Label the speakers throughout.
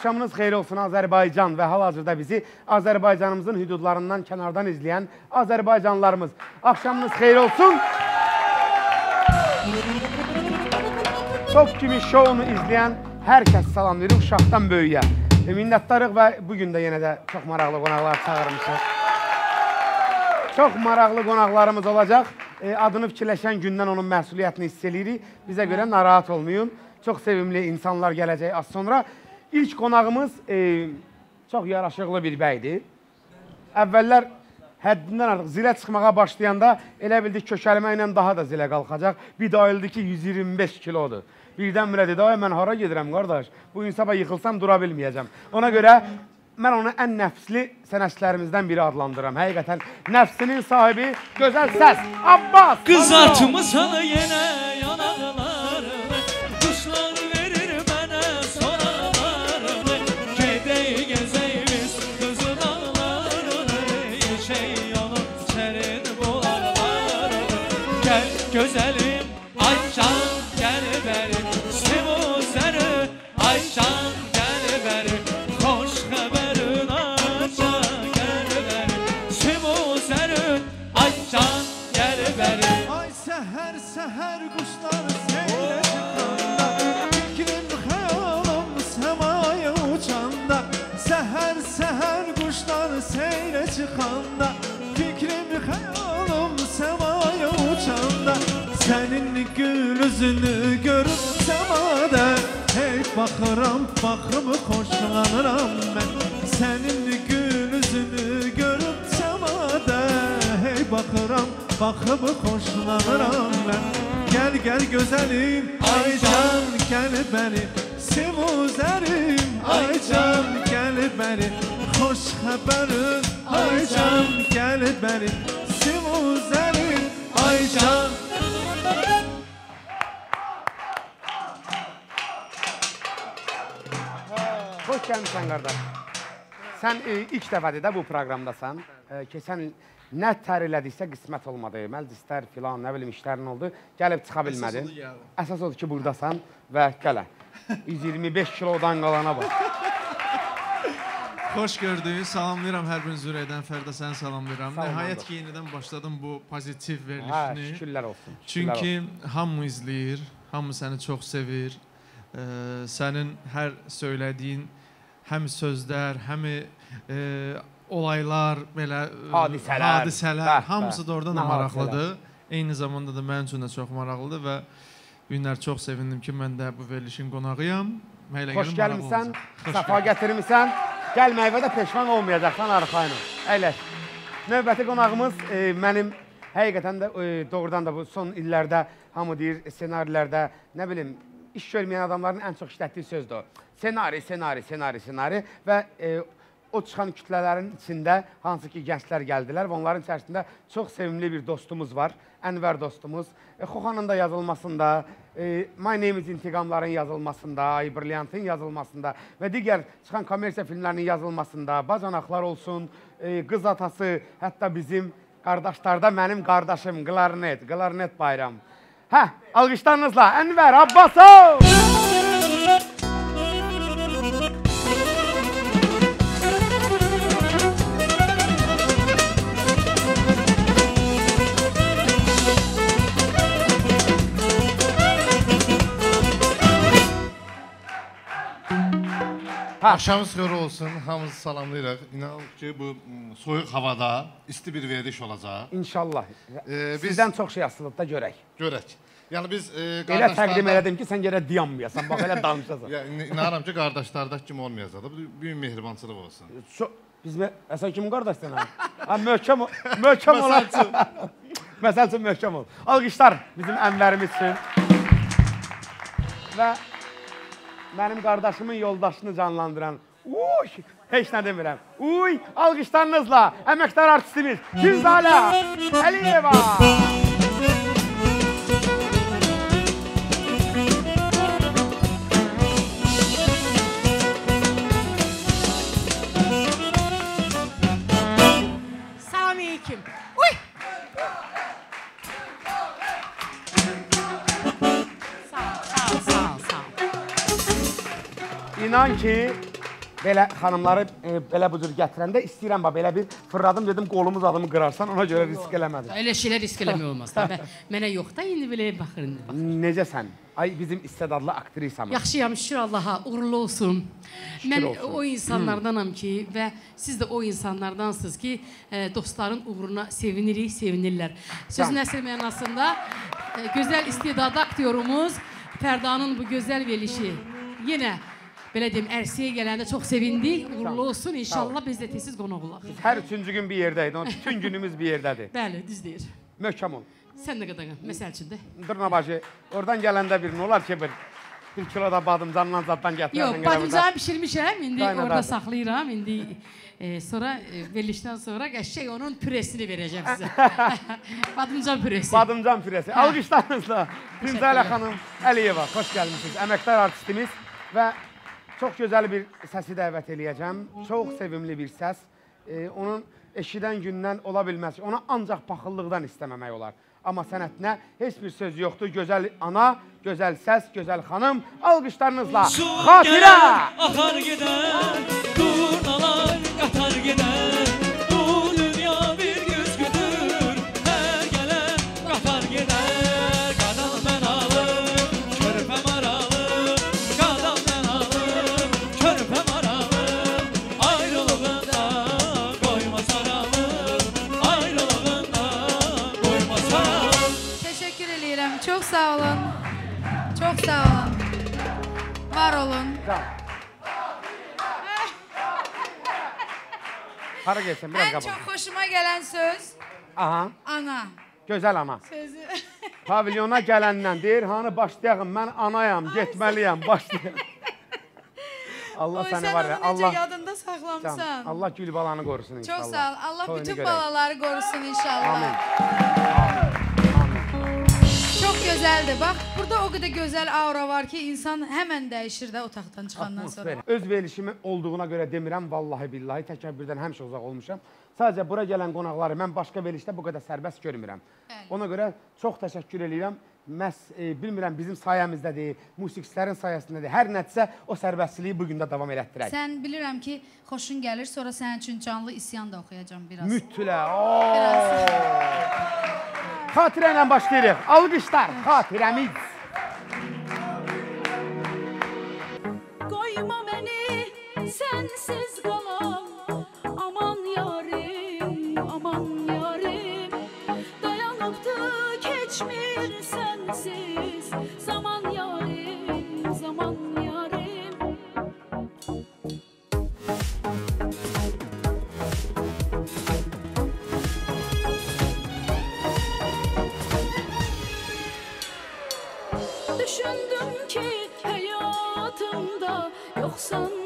Speaker 1: Axşamınız xeyir olsun Azərbaycan və hal-hazırda bizi Azərbaycanımızın hüdudlarından kənardan izləyən Azərbaycanlılarımız. Axşamınız xeyir olsun. Top kimi şounu izləyən hər kəs salamlayırıq uşaqdan böyüyə. Minnətdarıq və bu gün də yenə də çox maraqlı qonaqlar çağırmışıq. Çox maraqlı qonaqlarımız olacaq. E, adını fikirləşən gündən onun məsuliyyətini hiss eləyirik. Bizə görə narahat olmayın. Çox sevimli insanlar gələcək az sonra. İlk qonağımız e, çox yaraşıqlı bir bəydir. Əvvəllər həddindən artıq zilə çıxmağa başlayanda elə bildik kökəlmə ilə daha da zilə qalxacaq. Bir ayıldı ki 125 kilodur. Birdən-birə dedi, ay mən hara gedirəm qardaş? Bu gün sabah yıxılsam dura bilməyəcəm. Ona görə mən onu ən nəfsli sənətçilərimizdən biri adlandırıram. Həqiqətən nəfsinin sahibi gözəl səs Abbas.
Speaker 2: Kızartmısan yenə
Speaker 3: yüzünü görüp semada Hey bakıram bakırımı hoşlanıram ben. Senin gül yüzünü görüp semada Hey bakıram bakıp hoşlanıram ben. Gel gel güzelim Aycan gel beni. Sivuzerim Aycan gel beni. Hoş haberin Aycan gel beni. Sivuzerim Aycan
Speaker 1: Gəlmisən qardaş. Sən e, ilk dəfədir də bu proqramdasan. E, keçən il nə tər elədiksə qismət olmadı. Məclislər filan, nə bilim işlərin oldu. Gəlib çıxa bilmədin. Əsas odur ki, burdasan və gələ. 125 kilodan qalana bax.
Speaker 3: Xoş gördük. Salamlayıram hər birinizi ürəkdən. Fərdə səni salamlayıram.
Speaker 1: Ol,
Speaker 3: Nəhayət ki, yenidən başladım bu pozitiv
Speaker 1: Hə,
Speaker 3: verilişini.
Speaker 1: şükürlər olsun. şükürlər
Speaker 3: Çünki hamı izləyir, hamı səni çox sevir. Ə, sənin hər söylədiyin həm sözlər, həm ə, olaylar, belə ə,
Speaker 1: Hadisələr.
Speaker 3: hadisələr
Speaker 1: Bəh,
Speaker 3: hamısı
Speaker 1: bəh.
Speaker 3: da oradan
Speaker 1: Nə
Speaker 3: da maraqlıdır. Eyni zamanda da mənim üçün də çox maraqlıdır və günlər çox sevindim ki, mən də bu verilişin qonağıyam. Mən elə
Speaker 1: Xoş gəlmisən, səfa gətirmisən. Gəlməyivə də peşman olmayacaqsan arxayın ol. Əyləş. Növbəti qonağımız e, mənim həqiqətən də e, doğrudan da bu son illərdə hamı deyir ssenarilərdə, nə bilim, iş görməyən adamların ən çox işlətdiyi sözdür o. Ssenari, ssenari, ssenari, ssenari və e, o çıxan kütlələrin içində hansı ki gənclər gəldilər və onların içərisində çox sevimli bir dostumuz var. Ənvər dostumuz. E, Xoxanın da yazılmasında, e, My Name is İntiqamların yazılmasında, Ay Brilliantın yazılmasında və digər çıxan kommersiya filmlərinin yazılmasında, Bacanaqlar olsun, e, Qız atası, hətta bizim qardaşlarda mənim qardaşım Klarnet, Klarnet Bayram. Hə, alqışlarınızla Ənvər Abbasov!
Speaker 4: Axşamınız xeyir olsun. Hamınızı salamlayırıq. İnanın ki, bu soyuq havada isti bir veriliş olacaq.
Speaker 1: İnşallah.
Speaker 4: Ee, biz
Speaker 1: Sizdən çox şey asılıb da görək.
Speaker 4: görək. Yəni biz e,
Speaker 1: Elə
Speaker 4: qardaşlardan-
Speaker 1: təqdim elədim ki, sən gərək dayanmayasan. Bax elə danışasan.
Speaker 4: İn- inanıram ki, qardaşlardakı kimi olmayacaq da. Bu Büyük mehribançılıq olsun.
Speaker 1: Şu biz? Əsən kimin qardaşsan ha? Ha möhkəm möhkəm ol. Məsəl üçün möhkəm ol. Alqışlar bizim Ənvərimiz üçün. Və mənim qardaşımın yoldaşını canlandıran Uy, heç nə demirəm. Uy, alqışlarınızla əməkdar artistimiz Gülzalə Əliyeva. İnan ki, belə xanımları e, belə bu cür gətirəndə istəyirəm bax belə bir fırladım dedim qolumuz adımı qırarsan ona görə risk eləmədim.
Speaker 5: Elə şeylər risk eləmək olmaz Mənə yox da indi belə baxır indi. Bax.
Speaker 1: Necəsən? Ay bizim istedadlı aktrisamız.
Speaker 5: Yaxşıyam, şükür Allaha, uğurlu olsun. Mən
Speaker 1: olsun.
Speaker 5: o insanlardanam ki və siz də o insanlardansınız ki, e, dostların uğruna sevinirik, sevinirlər. Sözün əsl mənasında e, gözəl istedadlı aktyorumuz Fərdanın bu gözəl verilişi yenə belə deyim, ərsəyə gələndə çox sevindik. Uğurlu olsun. İnşallah biz də tez qonaq olaq.
Speaker 1: Hər üçüncü gün bir yerdəydik. Onun bütün günümüz bir yerdədir.
Speaker 5: Bəli, düz deyir.
Speaker 1: Möhkəm ol.
Speaker 5: Sən də qadağan, məsəl üçün də.
Speaker 1: Durna bacı, oradan gələndə bir nə olar ki bir bir kilo da badımcandan zaddan gətirəsən.
Speaker 5: Yox, badımcanı bişirmişəm. İndi
Speaker 1: Qaynadardı.
Speaker 5: orada saxlayıram. İndi e, sonra e, verilişdən sonra qəşəng onun püresini verəcəm sizə. badımcan püresi.
Speaker 1: Badımcan püresi. Alqışlarınızla Günzələ xanım Əliyeva, xoş gəlmisiniz. Əməkdar artistimiz və çox gözəl bir səsi dəvət eləyəcəm. Çox sevimli bir səs. E, onun eşidən gündən ola bilməz. Ona ancaq paxıllıqdan istəməmək olar. Amma sənətinə heç bir söz yoxdur. Gözəl ana, gözəl səs, gözəl xanım. Alqışlarınızla
Speaker 2: Su
Speaker 1: xatirə!
Speaker 2: gelir, akar gider, turnalar katar
Speaker 1: Hara geçsin biraz
Speaker 6: En
Speaker 1: qabaq.
Speaker 6: çok hoşuma gelen söz
Speaker 1: Aha,
Speaker 6: ana
Speaker 1: gözəl ana.
Speaker 6: sözü.
Speaker 1: Pavilyona gələndən deyir, hanı başlayağım, mən anayam, getməliyəm, başlayaq. Allah
Speaker 6: Oy,
Speaker 1: səni var ya, Allah
Speaker 6: yadında
Speaker 1: can,
Speaker 6: saxlamısan.
Speaker 1: Allah gül balanı qorusun inşallah.
Speaker 6: Çok sağ ol. Allah
Speaker 1: Toyunu
Speaker 6: bütün
Speaker 1: görək.
Speaker 6: balaları korusun inşallah.
Speaker 1: Amin.
Speaker 6: Çok güzeldi. Bak burada o kadar güzel aura var ki insan hemen değişir de otaqdan çıxandan sonra.
Speaker 1: Atmosfer. Öz verilişimi olduğuna görə demirəm, vallahi billahi təkəbbürdən həmişə uzaq olmuşam. Sadəcə bura gələn qonaqları mən başqa verilişdə bu qədər sərbəst görmürəm.
Speaker 6: Bəli.
Speaker 1: Ona görə çox təşəkkür eləyirəm. Məs e, bilmirəm bizim sayəmizdədir, musiqiçilərin sayəsindədir. Hər nədirsə o sərbəstliyi bu gün də davam elətdirək.
Speaker 6: Sən bilirəm ki, xoşun gəlir, sonra sənin üçün canlı isyan da oxuyacağam biraz.
Speaker 1: Mütlə. Oo! Xatirə ilə başlayırıq. Alqışlar xatirəmiz.
Speaker 7: Some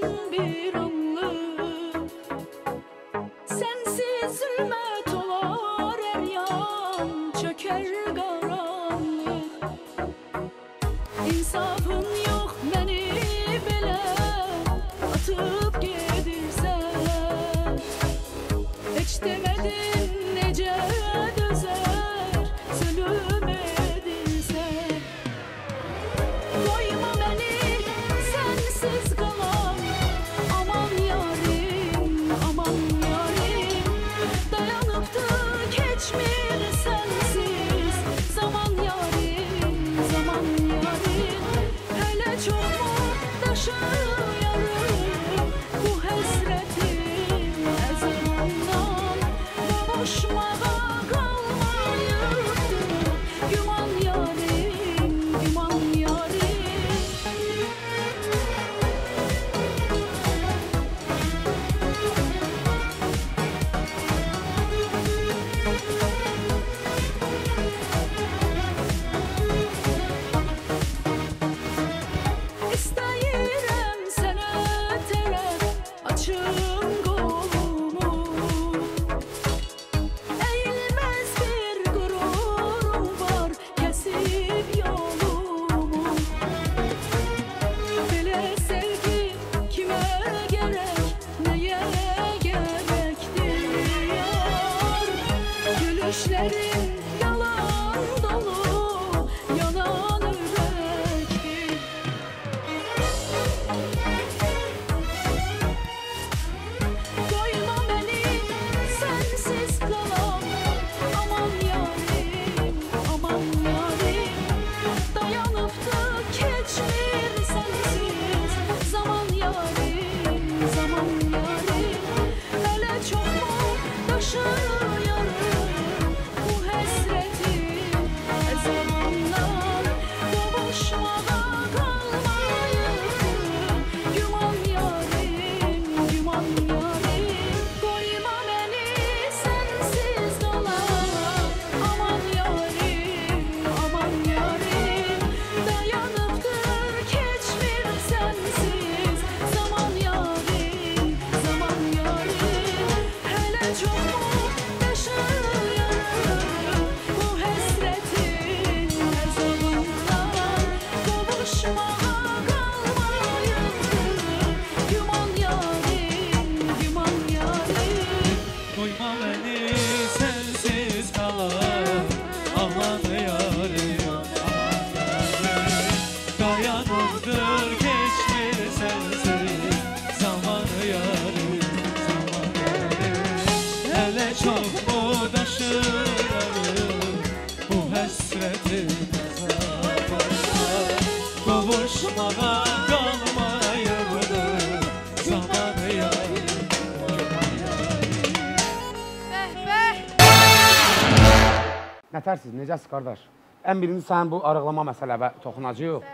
Speaker 1: Nətərsiz, necəsiz qardaş? Ən birinci sənin bu arıqlama məsələvə toxunacağıq.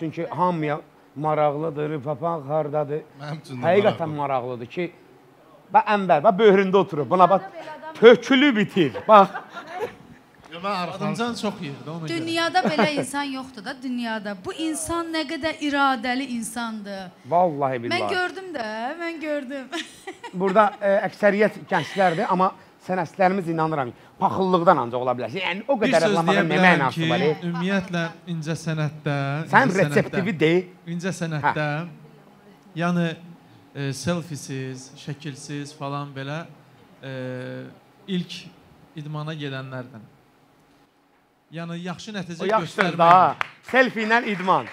Speaker 1: Çünki hamıya maraqlıdır, papaq hardadır.
Speaker 4: Mənim üçün də
Speaker 1: Həqiqətən
Speaker 4: maraqlı.
Speaker 1: maraqlıdır ki, və Ənvər, və böhründə oturub. Buna bax, tökülü bitir. Bax,
Speaker 4: mən
Speaker 3: Adamcan çox yerdə ona görə.
Speaker 7: Dünyada belə insan yoxdur da dünyada. Bu insan nə qədər iradəli insandır.
Speaker 1: vallahi
Speaker 7: Mən
Speaker 1: billahi.
Speaker 7: gördüm də, mən gördüm.
Speaker 1: Burada ə, əksəriyyət gənclərdir, amma sənətçilərimiz inanıram, paxıllıqdan ancaq ola bilər. Yəni o qədər
Speaker 3: deyə
Speaker 1: nə mənası var?
Speaker 3: ümumiyyətlə incə sənətdə,
Speaker 1: Sən reseptivi de.
Speaker 3: İncə sənətdə yəni e, selfisiz, şəkilsiz falan belə e, ilk idmana gedənlərdən. Yəni yaxşı nəticə göstərmək.
Speaker 1: Selfie ilə idman.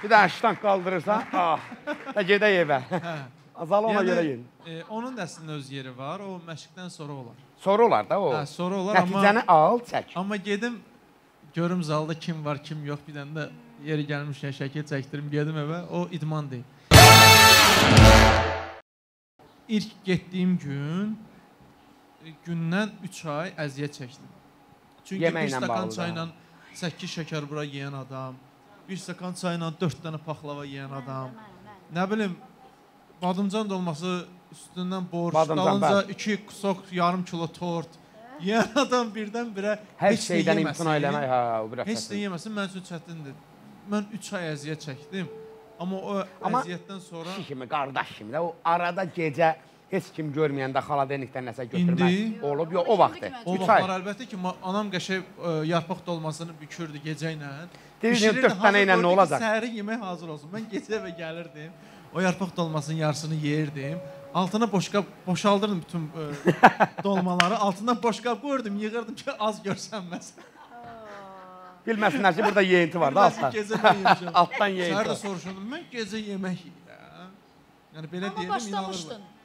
Speaker 1: Bir də ştanq qaldırırsan, ah. Da gedək evə. Azal ona görə
Speaker 3: Yəni
Speaker 1: yin.
Speaker 3: e, onun da əslində öz yeri var. O məşqdən sonra olar.
Speaker 1: Sonra olar da o.
Speaker 3: Hə, sonra olar amma
Speaker 1: Nəticəni al, çək.
Speaker 3: amma gedim görüm zalda kim var, kim yox. Bir dənə də yeri gəlmişkən şəkil çəkdirim, gedim evə. O idman deyil. İlk getdiyim gün gündən 3 ay əziyyət çəkdim. Çünki
Speaker 1: Yeməklə
Speaker 3: bir stakan çayla 8 şəkər bura yeyən adam, bir stakan çayla 4 dənə paxlava yeyən adam. Nə bilim badımcan dolması üstündən borş,
Speaker 1: Badımcan,
Speaker 3: dalınca
Speaker 1: bəli.
Speaker 3: 2 kusok yarım kilo tort. Yeyən adam birdən-birə
Speaker 1: Hər
Speaker 3: heç
Speaker 1: şeydən imtina eləmək, hə, o biraz
Speaker 3: Heç nə yeməsin mənim üçün çətindir. Mən 3 ay əziyyət çəkdim. Amma o
Speaker 1: Amma
Speaker 3: əziyyətdən sonra
Speaker 1: Kişi kimi, qardaş kimi də o arada gecə heç kim görməyəndə xaladenikdən nəsə götürmək
Speaker 3: İndi-
Speaker 1: olub. Yox, o vaxtı.
Speaker 3: o
Speaker 1: 3 ay.
Speaker 3: vaxtlar əlbəttə ki, anam qəşəng ə, yarpaq dolmasını bükürdü gecə ilə.
Speaker 1: Deyirdi,
Speaker 3: Bişirirdi,
Speaker 1: dörd dənə
Speaker 3: hazır
Speaker 1: ilə nə olacaq?
Speaker 3: Səhərin yemək hazır olsun. Mən gecə evə gəlirdim. O yarpaq dolmasının yarısını yeyirdim. Altına boşqab boşaldırdım bütün ə, dolmaları. Altından boşqab qoyurdum, yığırdım ki, az görsənməsin.
Speaker 1: Bilməsinlər ki, burada yeyinti var da altdan.
Speaker 3: Gecə yemişəm.
Speaker 1: Altdan
Speaker 3: Səhər
Speaker 1: yeyinti
Speaker 3: də
Speaker 1: var.
Speaker 3: soruşurdum, mən gecə yemək yeyirəm. Yəni belə
Speaker 7: Amma
Speaker 3: deyirdim,
Speaker 7: başlamışdın.
Speaker 3: inanırlar.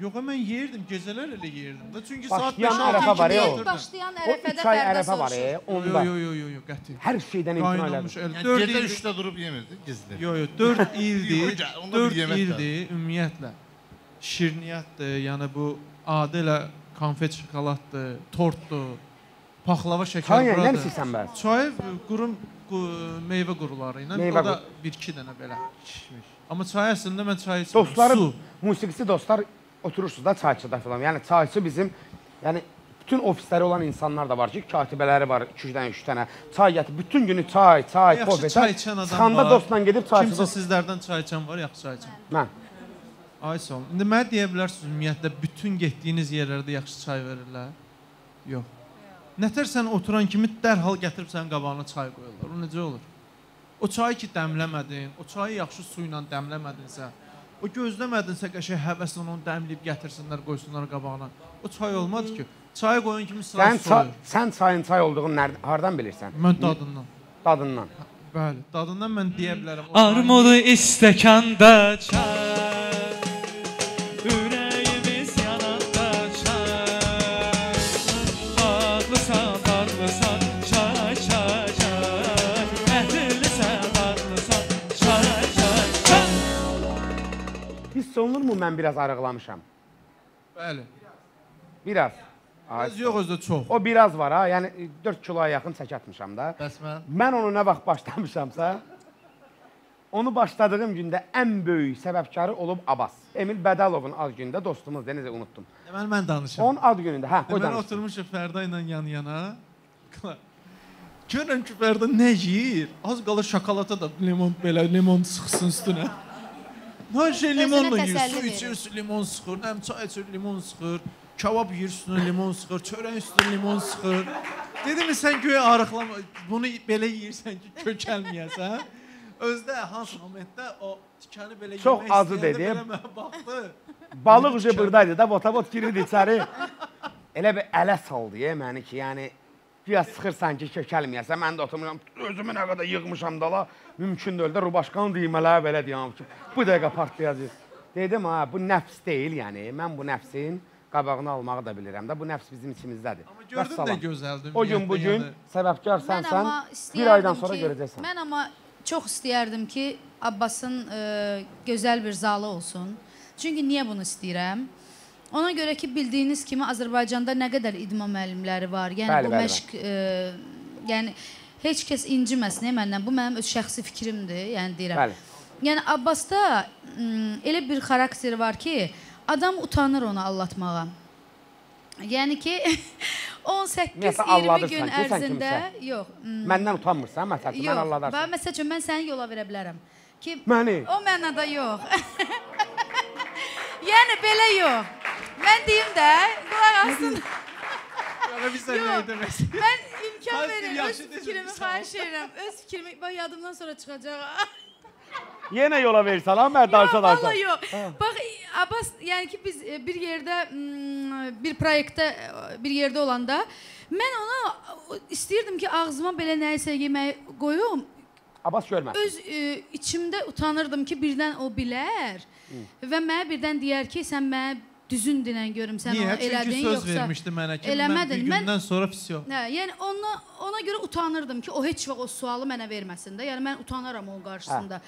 Speaker 3: Yox, mən yeyirdim, gecələr elə yeyirdim. Da çünki saat
Speaker 1: Başlayan
Speaker 3: 5-6
Speaker 1: ərəfə var, ya
Speaker 7: Başlayan ərəfədə
Speaker 1: 3 ay
Speaker 7: Fərdə soruşur.
Speaker 3: Yo
Speaker 1: onda.
Speaker 3: yo yo yo yo qəti.
Speaker 1: Hər şeydən imtina elədim.
Speaker 3: el.
Speaker 4: Yəni
Speaker 3: 4
Speaker 4: gecə
Speaker 3: il.
Speaker 4: 3-də durub yemirdi gizli.
Speaker 3: Yo yo 4 ildir.
Speaker 4: Yox, onda bir
Speaker 3: 4
Speaker 4: yemək
Speaker 3: ildir ümumiyyətlə. Şirniyyatdır, yəni bu adi ilə konfet şokoladdır, tortdur, paxlava
Speaker 1: Çay
Speaker 3: şəkər
Speaker 1: nə
Speaker 3: buradır.
Speaker 1: istəyirsən bəs?
Speaker 3: Çay qurum qu, meyvə quruları ilə,
Speaker 1: Meyvə
Speaker 3: o da
Speaker 1: quru-
Speaker 3: 1-2 dənə belə. Amma çay əslində mən çay içmirəm.
Speaker 1: Dostlarım, musiqisi dostlar oturursunuz da çayçıda falan. Yəni çayçı bizim yəni bütün ofisləri olan insanlar da var ki, katibələri var 2 dənə, 3 dənə. Çay gətir, bütün günü çay, çay, pofet.
Speaker 3: çay içən adam
Speaker 1: Çıxanda
Speaker 3: var.
Speaker 1: dostla gedib çayçıda.
Speaker 3: Kimsə sizlərdən çay içən var, yaxşı çay içən.
Speaker 1: Mən.
Speaker 3: Ay sağ olun. İndi mənə deyə bilərsiniz ümumiyyətlə bütün getdiyiniz yerlərdə yaxşı çay verirlər? Yox. Nətər sən oturan kimi dərhal gətirib sənin qabağına çay qoyurlar. O necə olur? O çayı ki dəmləmədin, o çayı yaxşı su ilə dəmləmədinsə, o gözləmədinsə qəşəng həvəslə onu dəmləyib gətirsinlər, qoysunlar qabağına. O çay olmadı ki. Çayı qoyun kimi sıra
Speaker 1: Sən çay,
Speaker 3: soyur.
Speaker 1: sən çayın çay olduğunu nərdə, hardan bilirsən?
Speaker 3: Mən dadından.
Speaker 1: Dadından.
Speaker 3: Bəli, dadından mən deyə bilərəm. O
Speaker 2: Armudu istəkanda çay
Speaker 1: Hiss olunurmu mən biraz arıqlamışam?
Speaker 3: Bəli.
Speaker 1: Biraz.
Speaker 3: Az yox özü çox.
Speaker 1: O biraz var ha. Yəni 4 kiloya yaxın çək atmışam da.
Speaker 3: Bəs mən
Speaker 1: Mən onu nə vaxt başlamışamsa, onu başladığım gündə ən böyük səbəbkarı olub Abbas. Emil Bədəlovun ad günündə dostumuzdur, necə unutdum.
Speaker 3: deməli mən danışım.
Speaker 1: Onun ad günündə, hə, qoy
Speaker 3: Mən
Speaker 1: danış.
Speaker 3: oturmuşuq Fərda ilə yan-yana. Görürəm ki, Fərda nə yeyir? Az qalır şokolada da limon belə limon sıxsın üstünə. Nə şey limonla
Speaker 6: Özünə
Speaker 3: yeyir,
Speaker 6: təsəlli
Speaker 3: su
Speaker 6: verir.
Speaker 3: içir, limon sıxır, həm çay içir, limon sıxır, kabab yeyir, üstünə limon sıxır, çörək üstünə limon sıxır. Dedim sən göyə arıqlama, bunu belə yeyirsən ki, kökəlməyəsən. Özdə hansı momentdə o tikanı belə
Speaker 1: Çox
Speaker 3: yemək
Speaker 1: acı
Speaker 3: istəyəndə
Speaker 1: dedi.
Speaker 3: Belə mənə baxdı.
Speaker 1: Balıq ucu buradaydı da, bota-bot girirdi içəri. Elə bir ələ saldı ya məni ki, yəni güya sıxırsan ki, kökəlməyəsən. Mən də oturmuşam, özümü nə qədər yığmışam da la, mümkün deyil də Rubaşkan deymələr belə deyəm ki, bu dəqiqə partlayacaq. Dedim ha, bu nəfs deyil yəni. Mən bu nəfsin qabağını almağı da bilirəm də. Bu nəfs bizim içimizdədir.
Speaker 3: Amma gördün də gözəldir.
Speaker 1: O gün bu gün
Speaker 3: yəni.
Speaker 1: səbəbkar
Speaker 6: Mən
Speaker 1: sənsən.
Speaker 6: amma
Speaker 1: Bir aydan sonra
Speaker 6: ki,
Speaker 1: görəcəksən.
Speaker 6: Mən amma çox istəyərdim ki, Abbasın e, gözəl bir zalı olsun. Çünki niyə bunu istəyirəm? Ona görə ki, bildiyiniz kimi Azərbaycanda nə qədər idman müəllimləri var. Yəni
Speaker 1: Bəli,
Speaker 6: bu
Speaker 1: bəli,
Speaker 6: məşq e, yəni heç kəs inciməsin e, məndən. Bu mənim öz şəxsi fikrimdir. Yəni deyirəm.
Speaker 1: Bəli.
Speaker 6: Yəni Abbasda elə bir xarakteri var ki, adam utanır onu allatmağa. Yəni ki 18-20
Speaker 1: Ümumiyyətlə, alladırsan
Speaker 6: gün ərzində yox.
Speaker 1: Məndən utanmırsan, məsəl üçün, mən
Speaker 6: Yox.
Speaker 1: alladarsan.
Speaker 6: Ben məsəl üçün mən səni yola verə bilərəm. Ki
Speaker 1: Məni?
Speaker 6: o mənada yox. yəni belə yox. Mən deyim də, qulaq asın.
Speaker 3: Görə bilsən nə demək istəyirəm.
Speaker 6: Mən imkan verirəm, öz fikrimi xahiş edirəm. Öz fikrimi bax yadımdan sonra çıxacaq.
Speaker 1: Yenə yola verirsən ha, mən danışa danışa.
Speaker 6: Vallahi yox. Bax Abbas, yəni ki biz bir yerdə bir proyektdə bir yerdə olanda mən ona istəyirdim ki, ağzıma belə nəyisə yemək qoyum.
Speaker 1: Abbas görmə.
Speaker 6: Öz e, içimdə utanırdım ki, birdən o bilər və mənə birdən deyər ki, sən mənə düzün dinən görüm sən
Speaker 3: Niyə?
Speaker 6: onu
Speaker 3: Çünki
Speaker 6: elədin
Speaker 3: söz
Speaker 6: yoxsa
Speaker 3: vermişdi mənə ki, mən
Speaker 6: eləmədin.
Speaker 3: bir
Speaker 6: Mən-
Speaker 3: gündən sonra fisyo.
Speaker 6: Hə, yəni ona ona görə utanırdım ki, o heç vaxt o sualı mənə verməsin də. Yəni mən utanaram onun qarşısında.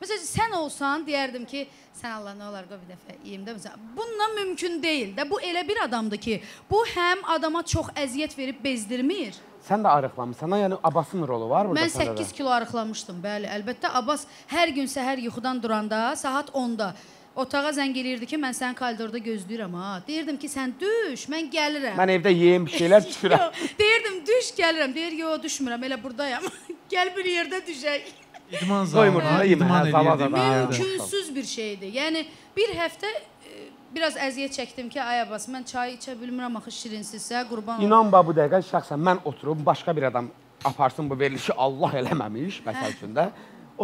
Speaker 6: Məsələn, sən olsan deyərdim ki, sən Allah nə olar qoy bir dəfə yeyim də məsələn. Bundan mümkün deyil də. Bu elə bir adamdır ki, bu həm adama çox əziyyət verib bezdirmir.
Speaker 1: Sən də arıqlamısan, yəni Abbasın rolu var burada
Speaker 6: Mən
Speaker 1: səndə də.
Speaker 6: 8 kilo arıqlamışdım, bəli. Əlbəttə Abbas hər gün səhər yuxudan duranda saat 10-da otağa zəng eləyirdi ki, mən səni koridorda gözləyirəm ha. Deyirdim ki, sən düş, mən gəlirəm.
Speaker 1: Mən evdə yeyim bir şeylər düşürəm.
Speaker 6: Yox, deyirdim düş gəlirəm. Deyir yo düşmürəm, elə burdayam. Gəl bir yerdə düşək.
Speaker 3: İdman
Speaker 1: yemə,
Speaker 3: idman
Speaker 1: hə,
Speaker 3: eləyirdim.
Speaker 1: hə.
Speaker 6: Mümkünsüz bir şeydir. Yəni bir həftə e, biraz əziyyət çəkdim ki, ay Abbas, mən çay içə bilmirəm axı şirinsizsə, qurban olum.
Speaker 1: İnan bax bu dəqiqə şəxsən mən oturub başqa bir adam aparsın bu verilişi Allah eləməmiş, məsəl üçün də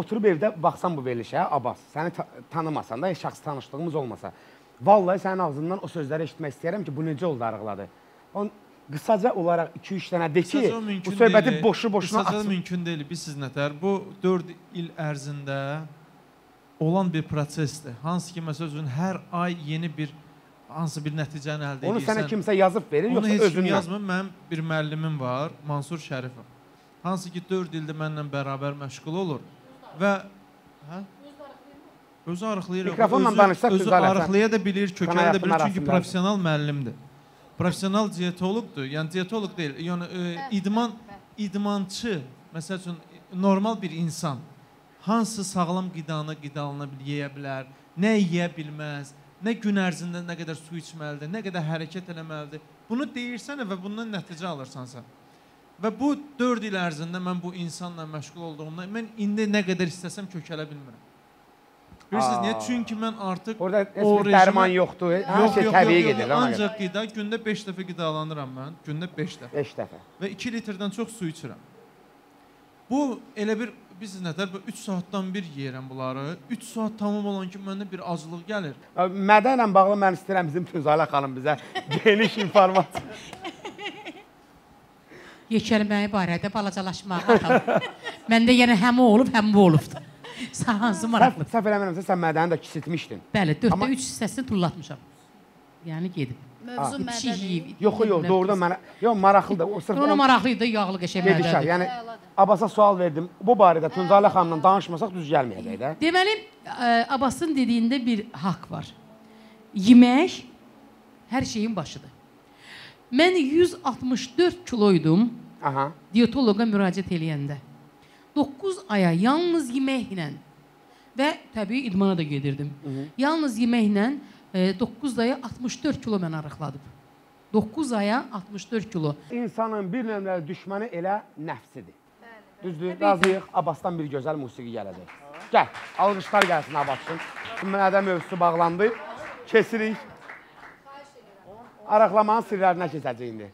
Speaker 1: oturub evdə baxsam bu verilişə, Abbas, səni ta tanımasan da, şəxsi tanışlığımız olmasa, vallahi sənin ağzından o sözləri eşitmək istəyirəm ki, bu necə oldu arıqladı. On qısaca olaraq 2-3 dənə de ki,
Speaker 3: Qısaca
Speaker 1: bu söhbəti boşu-boşuna
Speaker 3: Qısaca
Speaker 1: açsın.
Speaker 3: mümkün deyil. Bilirsiniz nətər? Bu 4 il ərzində olan bir prosesdir. Hansı ki, məsəl üçün hər ay yeni bir hansı bir nəticəni əldə
Speaker 1: Onu
Speaker 3: edirsən.
Speaker 1: sənə kimsə yazıb verir,
Speaker 3: Onu
Speaker 1: yoxsa
Speaker 3: heç kim
Speaker 1: özündən?
Speaker 3: yazmır. Mənim bir müəllimim var, Mansur Şərifov. Hansı ki 4 ildir mənlə bərabər məşğul olur və hə? Özü arıqlayır.
Speaker 1: Mikrofonla
Speaker 3: özü,
Speaker 1: danışsaq
Speaker 3: özü arıqlaya da bilir, kökələ də bilir çünki professional müəllimdir. professional dietoloqdur. Yəni dietoloq deyil, yəni e, idman idmançı, məsəl üçün normal bir insan hansı sağlam qidanı qidalana bil, yeyə bilər, nə yeyə bilməz, nə gün ərzində nə qədər su içməlidir, nə qədər hərəkət eləməlidir. Bunu deyirsən və bundan nəticə alırsansa. Və bu 4 il ərzində mən bu insanla məşğul olduğumdan mən indi nə qədər istəsəm kökələ bilmirəm. Bilirsiniz niyə? Çünki mən artıq
Speaker 8: Orada
Speaker 3: o rejimə-
Speaker 8: dərman yoxdur. Hər şey təbii gedir.
Speaker 3: Ancaq qida gündə 5 dəfə qidalanıram mən. Gündə 5 dəfə.
Speaker 8: 5 dəfə.
Speaker 3: Və 2 litrdən çox su içirəm. Bu elə bir biz nətər bu 3 saatdan bir yeyirəm bunları. 3 saat tamam olan ki məndə bir aclıq gəlir.
Speaker 8: Mədə ilə bağlı mən istəyirəm bizim Tünzalə xanım bizə geniş informasiya.
Speaker 5: Yekəlməyi barədə balacalaşmağa atam. Məndə yenə həm o olub, həm bu olubdu. Sağ hansı
Speaker 8: Səhv,
Speaker 5: maraqlı.
Speaker 8: səhv eləmirəmsə sən mədəni də kiçiltmişdin.
Speaker 5: Bəli, 4-də
Speaker 8: Amma-
Speaker 5: 3 hissəsini tullatmışam. Yəni gedib.
Speaker 6: Mövzu
Speaker 5: yeyib.
Speaker 8: Yox, yox, doğrudan mənə yox maraqlıdır. O sırf
Speaker 5: Ona
Speaker 8: o-
Speaker 5: maraqlı idi, yağlı qəşəng
Speaker 8: gedişə.
Speaker 5: mədədir.
Speaker 8: Yəni Abbasa sual verdim. Bu barədə Tünzalə xanımla danışmasaq düz gəlməyəcək də.
Speaker 5: Deməli, ə, Abbasın dediyində bir haqq var. Yemək hər şeyin başıdır. Mən 164 kiloydum
Speaker 8: Aha.
Speaker 5: dietoloqa müraciət eləyəndə. 9 aya yalnız yeməklə və təbii idmana da gedirdim. Yalnız yeməklə e, 9 aya 64 kilo mən arıqladım. 9 aya 64 kilo.
Speaker 8: İnsanın bir nömrəli düşməni elə nəfsidir. Düzdür? Razıyıq. Abbasdan bir gözəl musiqi gələcək. Gəl, alqışlar gəlsin Abbas üçün. Şimdi mədə mövzusu bağlandı. Kesirik. Araqlamanın sirlərinə keçəcək indi.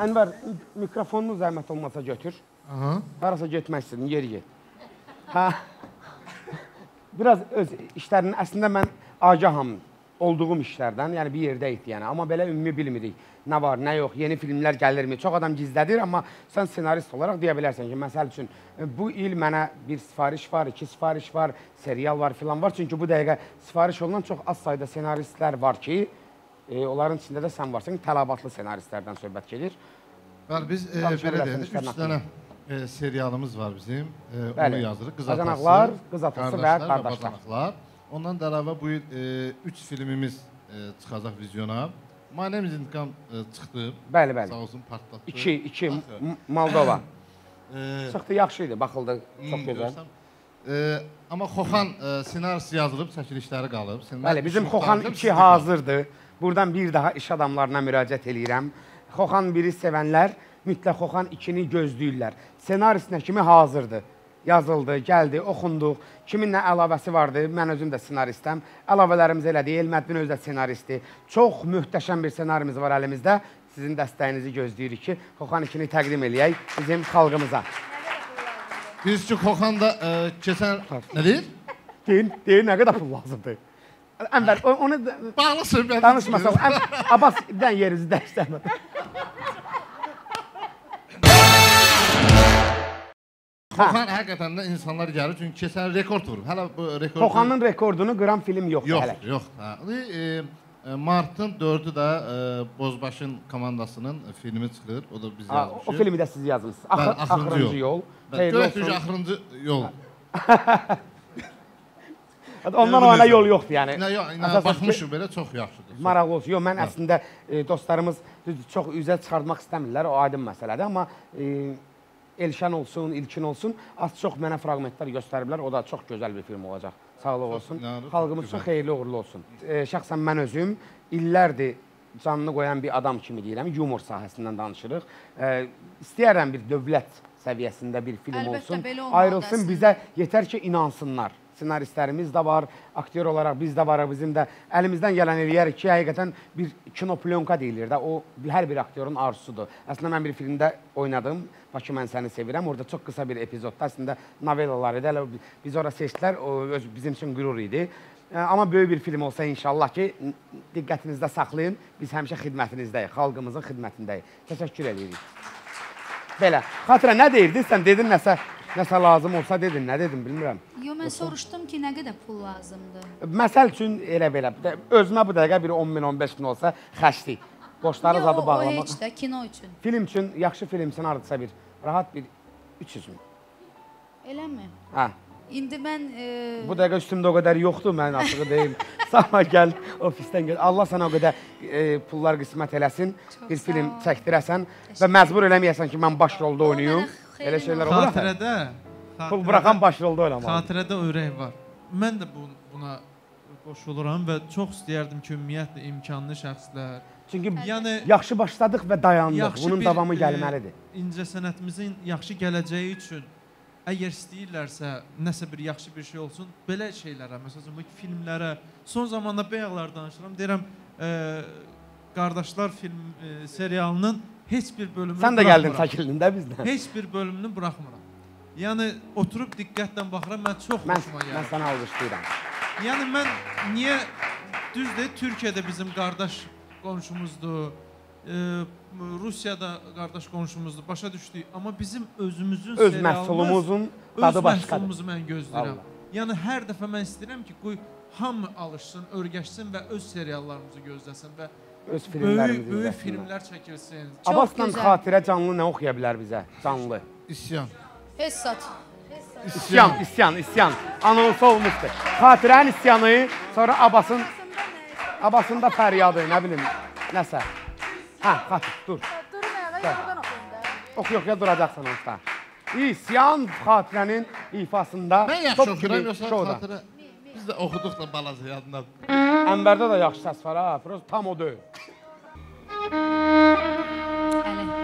Speaker 1: Ənvər, mikrofonunu zəhmət olmasa götür.
Speaker 4: Aha.
Speaker 1: Harasa getmək istədin, geri get. Hə. Biraz öz işlərinin əslində mən agaham olduğum işlərdən, yəni bir yerdəyik yəni, amma belə ümumi bilmirik. Nə var, nə yox, yeni filmlər gəlirmi? Çox adam gizlədir, amma sən ssenarist olaraq deyə bilərsən ki, məsəl üçün e, bu il mənə bir sifariş var, iki sifariş var, serial var filan var. Çünki bu dəqiqə sifariş olunan çox az sayda ssenaristlər var ki, e, onların içində də sən varsan, tələbatlı ssenaristlərdən söhbət gedir.
Speaker 4: Bəli, biz e, belə deyək, 3
Speaker 1: işlərin
Speaker 4: dənə e, serialımız var bizim. E, onu
Speaker 1: Bəli.
Speaker 4: yazırıq. Qız atası,
Speaker 1: Qız atası və
Speaker 4: qardaşlar. Ondan da əlavə bu il 3 filmimiz e, çıxacaq vizyona. My Name is Intikam e, çıxdı.
Speaker 1: Bəli, bəli.
Speaker 4: Sağ olsun partlatdı.
Speaker 1: 2 2
Speaker 4: Baxın.
Speaker 1: Moldova.
Speaker 4: E,
Speaker 1: Çıxdı, yaxşı idi, baxıldı, çox gözəl.
Speaker 4: E, amma Xoxan e, ssenarisi yazılıb, çəkilişləri qalıb.
Speaker 1: Bəli, bizim Xoxan
Speaker 4: danışım,
Speaker 1: 2
Speaker 4: sizdə
Speaker 1: hazırdır. Buradan bir daha iş adamlarına müraciət eləyirəm. Xoxan 1-i sevənlər mütləq Xoxan 2-ni gözləyirlər. Ssenarisinə kimi hazırdır. Yazıldı, gəldi, oxunduq. Kimin nə əlavəsi vardı? Mən özüm də ssenaristəm. Əlavələrimiz elədik. Elməddin özü də ssenaristi. Çox möhtəşəm bir ssenarimiz var əlimizdə. Sizin dəstəyinizi gözləyirik ki, Xoxan 2-ni təqdim eləyək bizim xalqımıza.
Speaker 4: Biz ki Xoxan da e, keçən nə deyir?
Speaker 1: Deyin, deyin nə qədər pul lazımdır? Ənvər, onu
Speaker 4: Bağlı söhbət.
Speaker 1: danışmasaq. Abbas, bir dənə yerinizi dəyişdirmə.
Speaker 4: Xoxan həqiqətən də insanlar gəlir çünki keçən rekord vurub. Hələ bu rekord
Speaker 1: Xoxanın rekordunu qıran film yoxdur
Speaker 4: yox,
Speaker 1: hələ.
Speaker 4: yox. Hə. E, martın 4-ü də e, Bozbaşın komandasının filmi çıxır. O da biz yazmışıq.
Speaker 1: O filmi də siz yazmısınız. Axır,
Speaker 4: axırıncı yol. Görək
Speaker 1: olsun.
Speaker 4: axırıncı yol.
Speaker 1: Ondan
Speaker 4: Yəni
Speaker 1: o yana yol yoxdur yəni.
Speaker 4: Nə yox, nə baxmışıq belə çox yaxşıdır.
Speaker 1: Maraqlı olsun. Yox, mən əslində e, dostlarımız düzdür, çox üzə çıxartmaq istəmirlər, o aydın məsələdir, amma e, Elşən olsun, İlkin olsun, az çox mənə fraqmentlər göstəriblər. O da çox gözəl bir film olacaq. Sağlıq olsun. Xalqımız üçün xeyirli uğurlu olsun. E, şəxsən mən özüm illərdir canını qoyan bir adam kimi deyirəm, yumor sahəsindən danışırıq. E, istəyərəm bir dövlət səviyyəsində bir film
Speaker 6: Əlbəttə,
Speaker 1: olsun. Ayrılsın
Speaker 6: əslində.
Speaker 1: bizə yetər ki inansınlar. Ssenaristlərimiz də var, aktyor olaraq biz də varıq, bizim də əlimizdən gələn eləyərik ki, həqiqətən bir kinoplyonka deyilir də, o hər bir aktyorun arzusudur. Əslində mən bir filmdə oynadım, Bakı mən səni sevirəm. Orada çox qısa bir epizodda əslində novellalar idi. Hələ biz ora seçdilər, o öz bizim üçün qürur idi. Amma böyük bir film olsa inşallah ki, diqqətinizdə saxlayın. Biz həmişə xidmətinizdəyik, xalqımızın xidmətindəyik. Təşəkkür edirik. Belə. Xatirə nə deyirdin? Sən dedin nəsə nəsə lazım olsa dedin, nə dedim bilmirəm.
Speaker 6: Yo mən soruşdum ki, nə qədər pul lazımdır?
Speaker 1: Məsəl üçün elə belə. Özümə bu dəqiqə bir 10 min, 15 min olsa xərclik. Boşları
Speaker 6: Yo,
Speaker 1: zadı
Speaker 6: o
Speaker 1: bağlamaq.
Speaker 6: heç də kino üçün.
Speaker 1: Film üçün, yaxşı film üçün hardasa bir rahat bir 300 min.
Speaker 6: Eləmi?
Speaker 1: Hə.
Speaker 6: İndi mən e,
Speaker 1: Bu dəqiqə üstümdə o qədər yoxdur, mən açığı deyim. Sana gəl, ofisdən gəl. Allah sənə o qədər e, pullar qismət eləsin.
Speaker 6: Çox
Speaker 1: bir film çəkdirəsən və məcbur eləməyəsən ki, mən baş rolda oynayım. Elə şeylər olur.
Speaker 3: Xatirədə
Speaker 1: Pul buraxan baş rolda oynamalı.
Speaker 3: Xatirədə ürək var. Mən də bu buna qoşuluram və çox istəyərdim ki, ümumiyyətlə imkanlı şəxslər,
Speaker 1: Çünki
Speaker 3: yəni
Speaker 1: yaxşı başladıq və dayandıq. Bunun
Speaker 3: bir,
Speaker 1: davamı
Speaker 3: e,
Speaker 1: gəlməlidir.
Speaker 3: incəsənətimizin yaxşı gələcəyi üçün əgər istəyirlərsə nəsə bir yaxşı bir şey olsun, belə şeylərə, məsələn bu filmlərə son zamanda bayaqlar danışıram, deyirəm, e, qardaşlar film e, serialının heç bir bölümünü
Speaker 1: Sən də gəldin
Speaker 3: buraxmıram.
Speaker 1: çəkildin də bizdən.
Speaker 3: Heç bir bölümünü buraxmıram. Yəni oturub diqqətlə baxıram, mən çox
Speaker 1: Mən
Speaker 3: xoşuma
Speaker 1: mən
Speaker 3: gəlir.
Speaker 1: sənə alqışlayıram.
Speaker 3: Yəni mən niyə düzdür, Türkiyədə bizim qardaş qonşumuzdur. E, Rusiyada qardaş qonşumuzdur. Başa düşdük. Amma bizim özümüzün
Speaker 1: Öz məhsulumuzun
Speaker 3: öz
Speaker 1: dadı başqadır.
Speaker 3: məhsulumuzu mən gözləyirəm.
Speaker 1: Vallahi.
Speaker 3: Yəni hər dəfə mən istəyirəm ki, qoy hamı alışsın, örgəşsin və öz seriallarımızı gözləsin və
Speaker 1: Öz
Speaker 3: böyük
Speaker 1: filmlərimizi
Speaker 3: böyük
Speaker 1: izləsinlər.
Speaker 3: filmlər çəkilsin.
Speaker 1: Abbasla xatirə canlı nə oxuya bilər bizə? Canlı.
Speaker 4: İsyan.
Speaker 6: Hesat.
Speaker 1: İsyan, isyan, isyan. Anons olmuşdu. Xatirənin isyanı, sonra Abbasın Abbasın da fəryadı, nə bilim, nəsə. Hə, xatir, dur.
Speaker 6: Durun ayağa, oradan oxuyun da.
Speaker 1: Oxu, oxuya duracaqsan orada. İsyan xatirənin ifasında.
Speaker 4: Mən yaxşı oxuyuram yoxsa
Speaker 1: şovda.
Speaker 4: xatirə? Biz də oxuduq da balaca yadındadır.
Speaker 1: Ənbərdə də yaxşı səs var ha, prosta tam o deyil.
Speaker 6: Əli.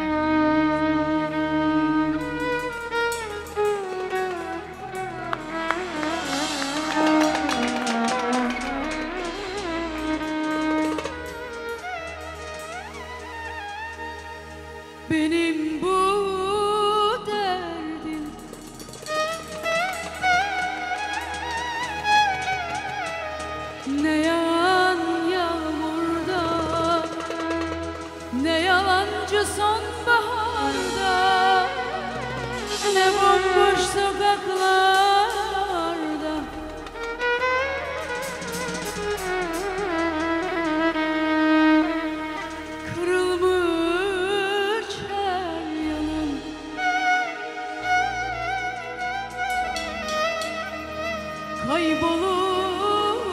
Speaker 7: Kaybolur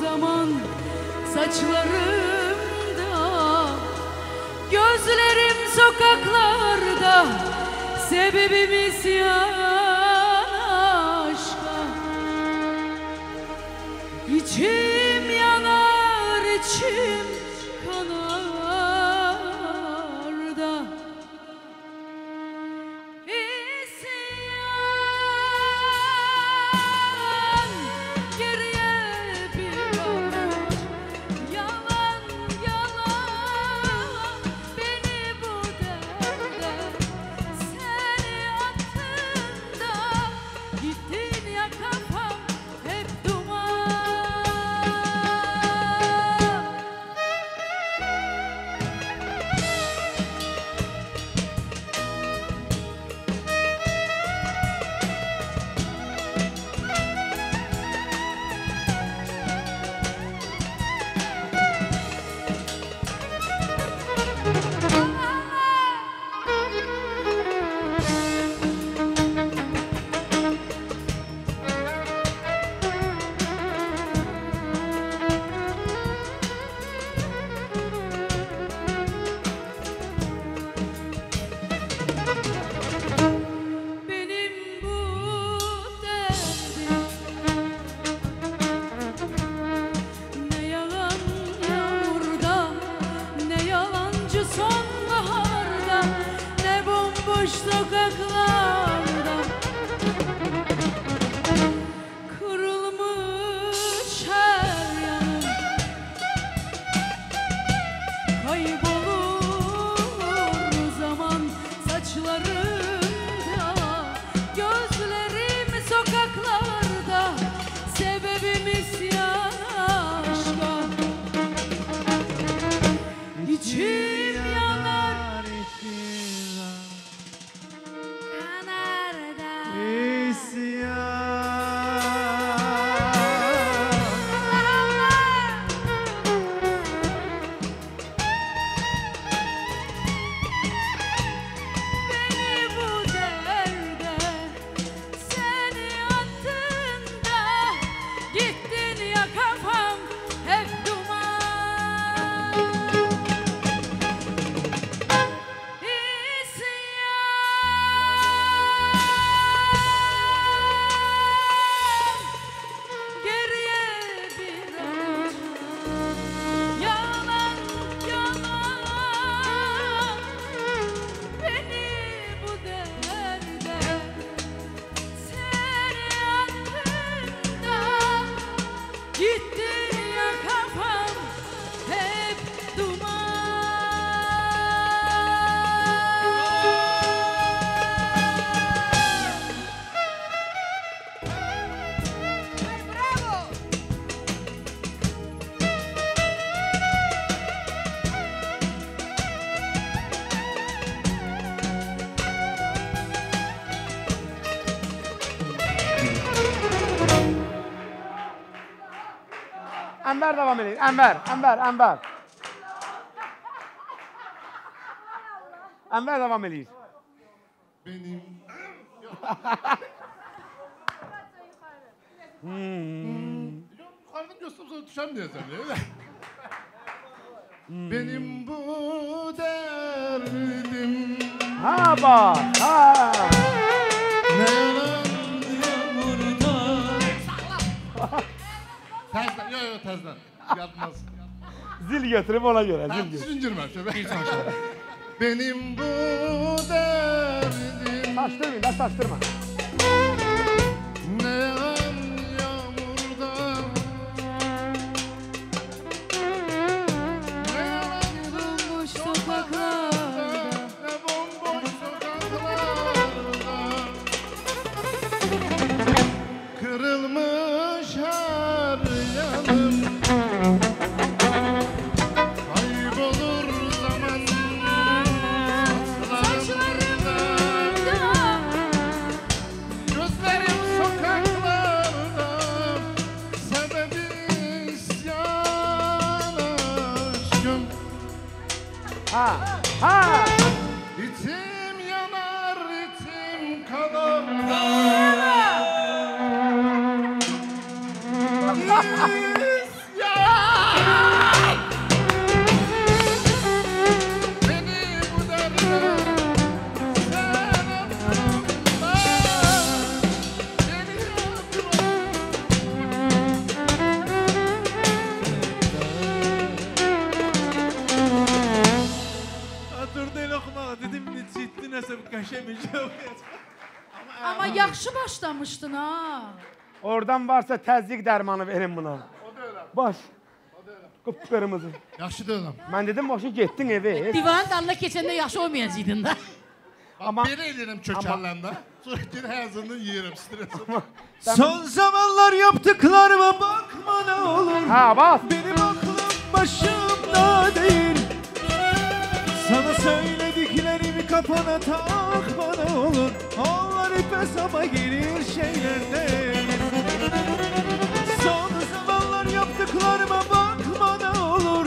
Speaker 7: zaman saçlarımda Gözlerim sokaklarda Sebebimiz yan aşka İçim
Speaker 1: devam edelim. Enver, Enver, Enver. Enver devam edeyiz.
Speaker 4: Benim. hmm. Yukarıdan gösterip sonra düşen diye sen diye. Hmm. Benim bu derdim.
Speaker 1: Ha bak. Ha.
Speaker 4: Neler
Speaker 2: burada.
Speaker 4: Tezden. Yok yok tezden. Yatmaz.
Speaker 1: Zil getirip ona göre. Zil
Speaker 4: getirip. Zincirmez. Benim bu derdim.
Speaker 3: Taştırmayın,
Speaker 6: taştırma. Yaxşı başlamışdın ha.
Speaker 1: Oradan varsa təzyiq dərmanı verin buna. Baş. Qıpqırmızı.
Speaker 4: Yaxşı deyiləm.
Speaker 1: Mən dedim başı getdin evə.
Speaker 5: Divanın dalına keçəndə yaxşı olmayacaktın da.
Speaker 1: Amma
Speaker 4: Belə edirəm kökəlləndə. Sonra gir həzini yeyirəm stresim.
Speaker 3: Son zamanlar yaptıklarıma bakma ne olur.
Speaker 1: ha bas.
Speaker 3: Benim aklım başımda değil Sana söylediklerimi kapına tak bana olur. Ağlar ipe sapa gelir şeylerde. Son zamanlar yaptıklarıma bak bana olur.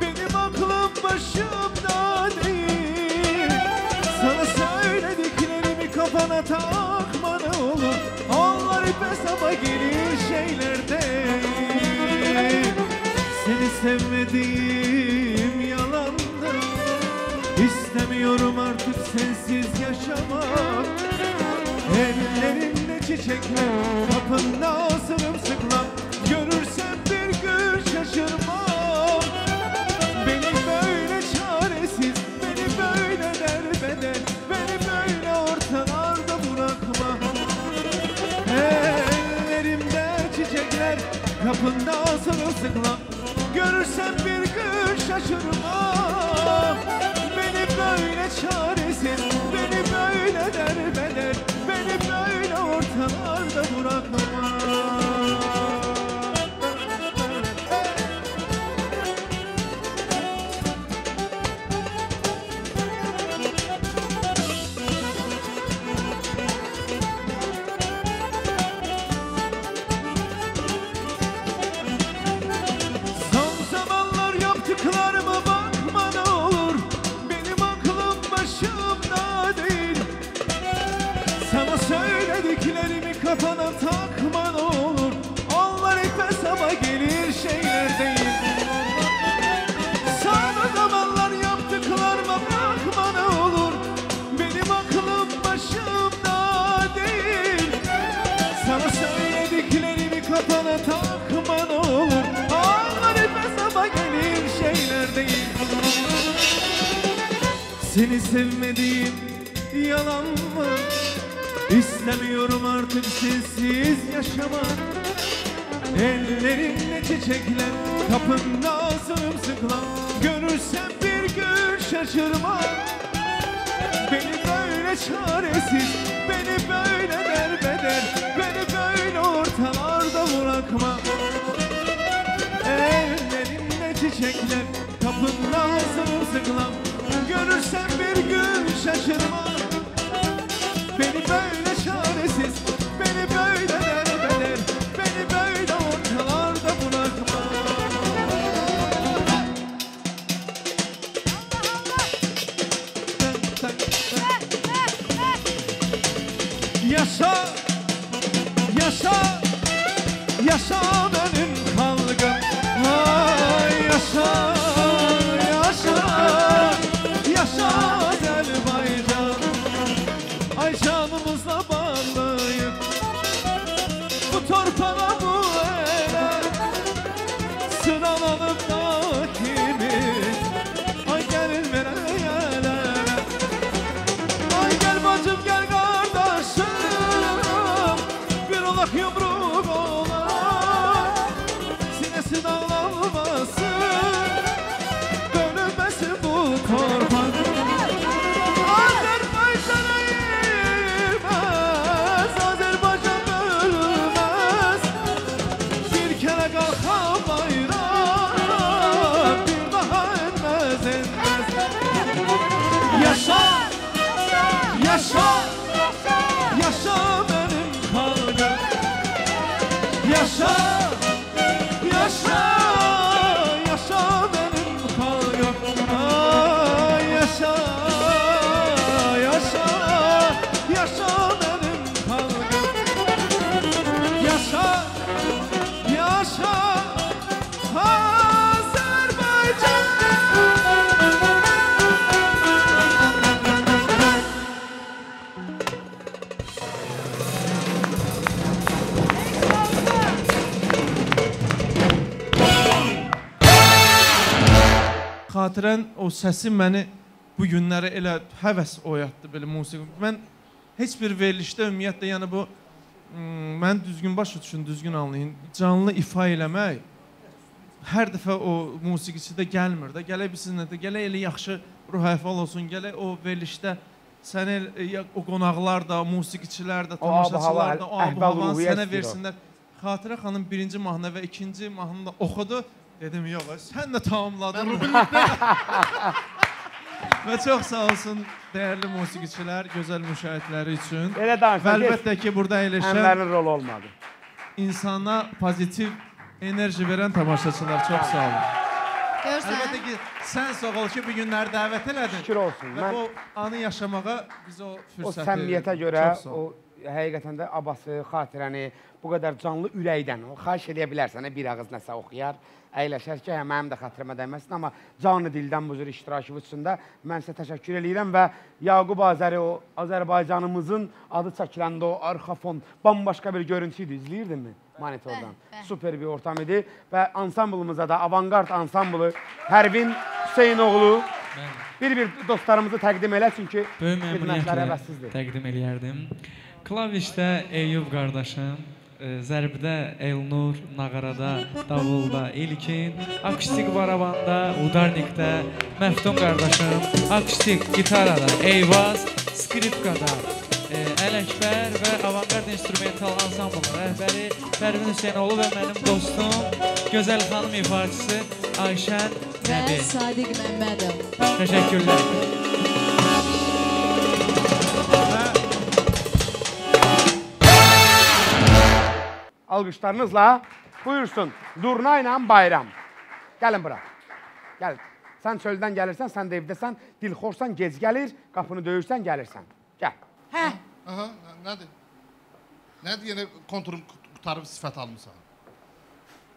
Speaker 3: Benim aklım başımda değil. Sana söylediklerimi kafana tak bana olur. Ağlar ipe sapa gelir şeylerde. Seni sevmediğim yaşamak Ellerinde çiçekler kapında sırımsıklam Görürsem bir gün şaşırmam. Beni böyle çaresiz, beni böyle derbeder. Beni böyle ortalarda bırakma. Ellerimde çiçekler kapında sırılsıklam Görürsem bir gün şaşırma Beni böyle çaresiz Beni böyle derbeder. Beni böyle ortalarda bırakma Çiçekler kapında sırımsıklam Görürsem bir gün şaşırma Beni böyle çaresiz, beni böyle derbeder. Beni böyle ortalarda bırakma. Ellerinde çiçekler, kapında sırılsıklam Görürsen bir gün şaşırma Beni böyle çaresiz, xatirən o səsi məni bu günlərə elə həvəs oyatdı belə musiqi. Mən heç bir verilişdə ümumiyyətlə yəni bu mm, mən düzgün başa düşün, düzgün anlayın. Canlı ifa eləmək hər dəfə o musiqiçidə gəlmir də. Gələk bilsin də, gələk elə yaxşı ruh əhval olsun, gələk o verilişdə sənə ya- o qonaqlar da, musiqiçilər də, tamaşaçılar da, o ab-havanı sənə versinlər. Xatirə xanım birinci mahnı və ikinci mahnını da oxudu. Dedim, yox, sən də tamamladın. və çox sağ olsun dəyərli musiqiçilər, gözəl müşahidə üçün.
Speaker 1: Elə
Speaker 3: Və
Speaker 1: danışsan ki,
Speaker 3: əlbəttə ki, burada əyləşən
Speaker 1: Əmlərin rolu olmadı.
Speaker 3: insana pozitiv enerji verən tamaşaçılar çox sağ olun.
Speaker 6: Görsən?
Speaker 3: Əlbəttə ki, sən sağ ol ki, bu günləri dəvət elədin.
Speaker 1: Şükür olsun.
Speaker 3: Və
Speaker 1: Mən
Speaker 3: o anı yaşamağa biz o
Speaker 1: o
Speaker 3: fürsəti
Speaker 1: səmimiyyətə görə
Speaker 3: Çox sağ ol.
Speaker 1: o həqiqətən də abası, xatirəni bu qədər canlı ürəkdən o xahiş edə bilərsən bir ağız nəsə oxuyar, əyləşər ki, hə mənim də xatirimə dəyməsin, amma canlı dildən bu cür iştirakı üçün də mən sizə təşəkkür eləyirəm və Yaqub Azəri o Azərbaycanımızın adı çəkiləndə o arxa fon bambaşqa bir görüntü idi. İzləyirdinmi monitordan?
Speaker 6: Bəli, bəli.
Speaker 1: Super bir ortam idi və ansamblımıza da avangard ansamblı Pərvin Hüseynoğlu bir-bir dostlarımızı təqdim elə çünki
Speaker 2: məmnuniyyətlə
Speaker 1: həvəssizdir.
Speaker 2: təqdim eləyərdim. Klavişdə Eyüp qardaşım, zərbdə Elnur, nağarada, davulda İlkin, akustik barabanda, udarnikdə Məftun qardaşım, akustik gitarada Eyvaz, skripkada Ələkbər və avangard instrumental ansamblın rəhbəri Pərvin Hüseynoğlu və mənim dostum, gözəl xanım ifaçısı Ayşən Nəbi.
Speaker 7: Sadiq Məmmədov.
Speaker 2: Təşəkkürlər.
Speaker 1: Alqışlarınızla buyursun Durna ilə Bayram. Gəlin bura. Gəl. Sən çöldən gəlirsən, sən də evdəsən, dilxorsan, gec gəlir, qapını döyürsən, gəlirsən. Gəl.
Speaker 5: Hə,
Speaker 4: Aha, nə- nədir? Nədir yenə konturun qutarıb sifət almısan?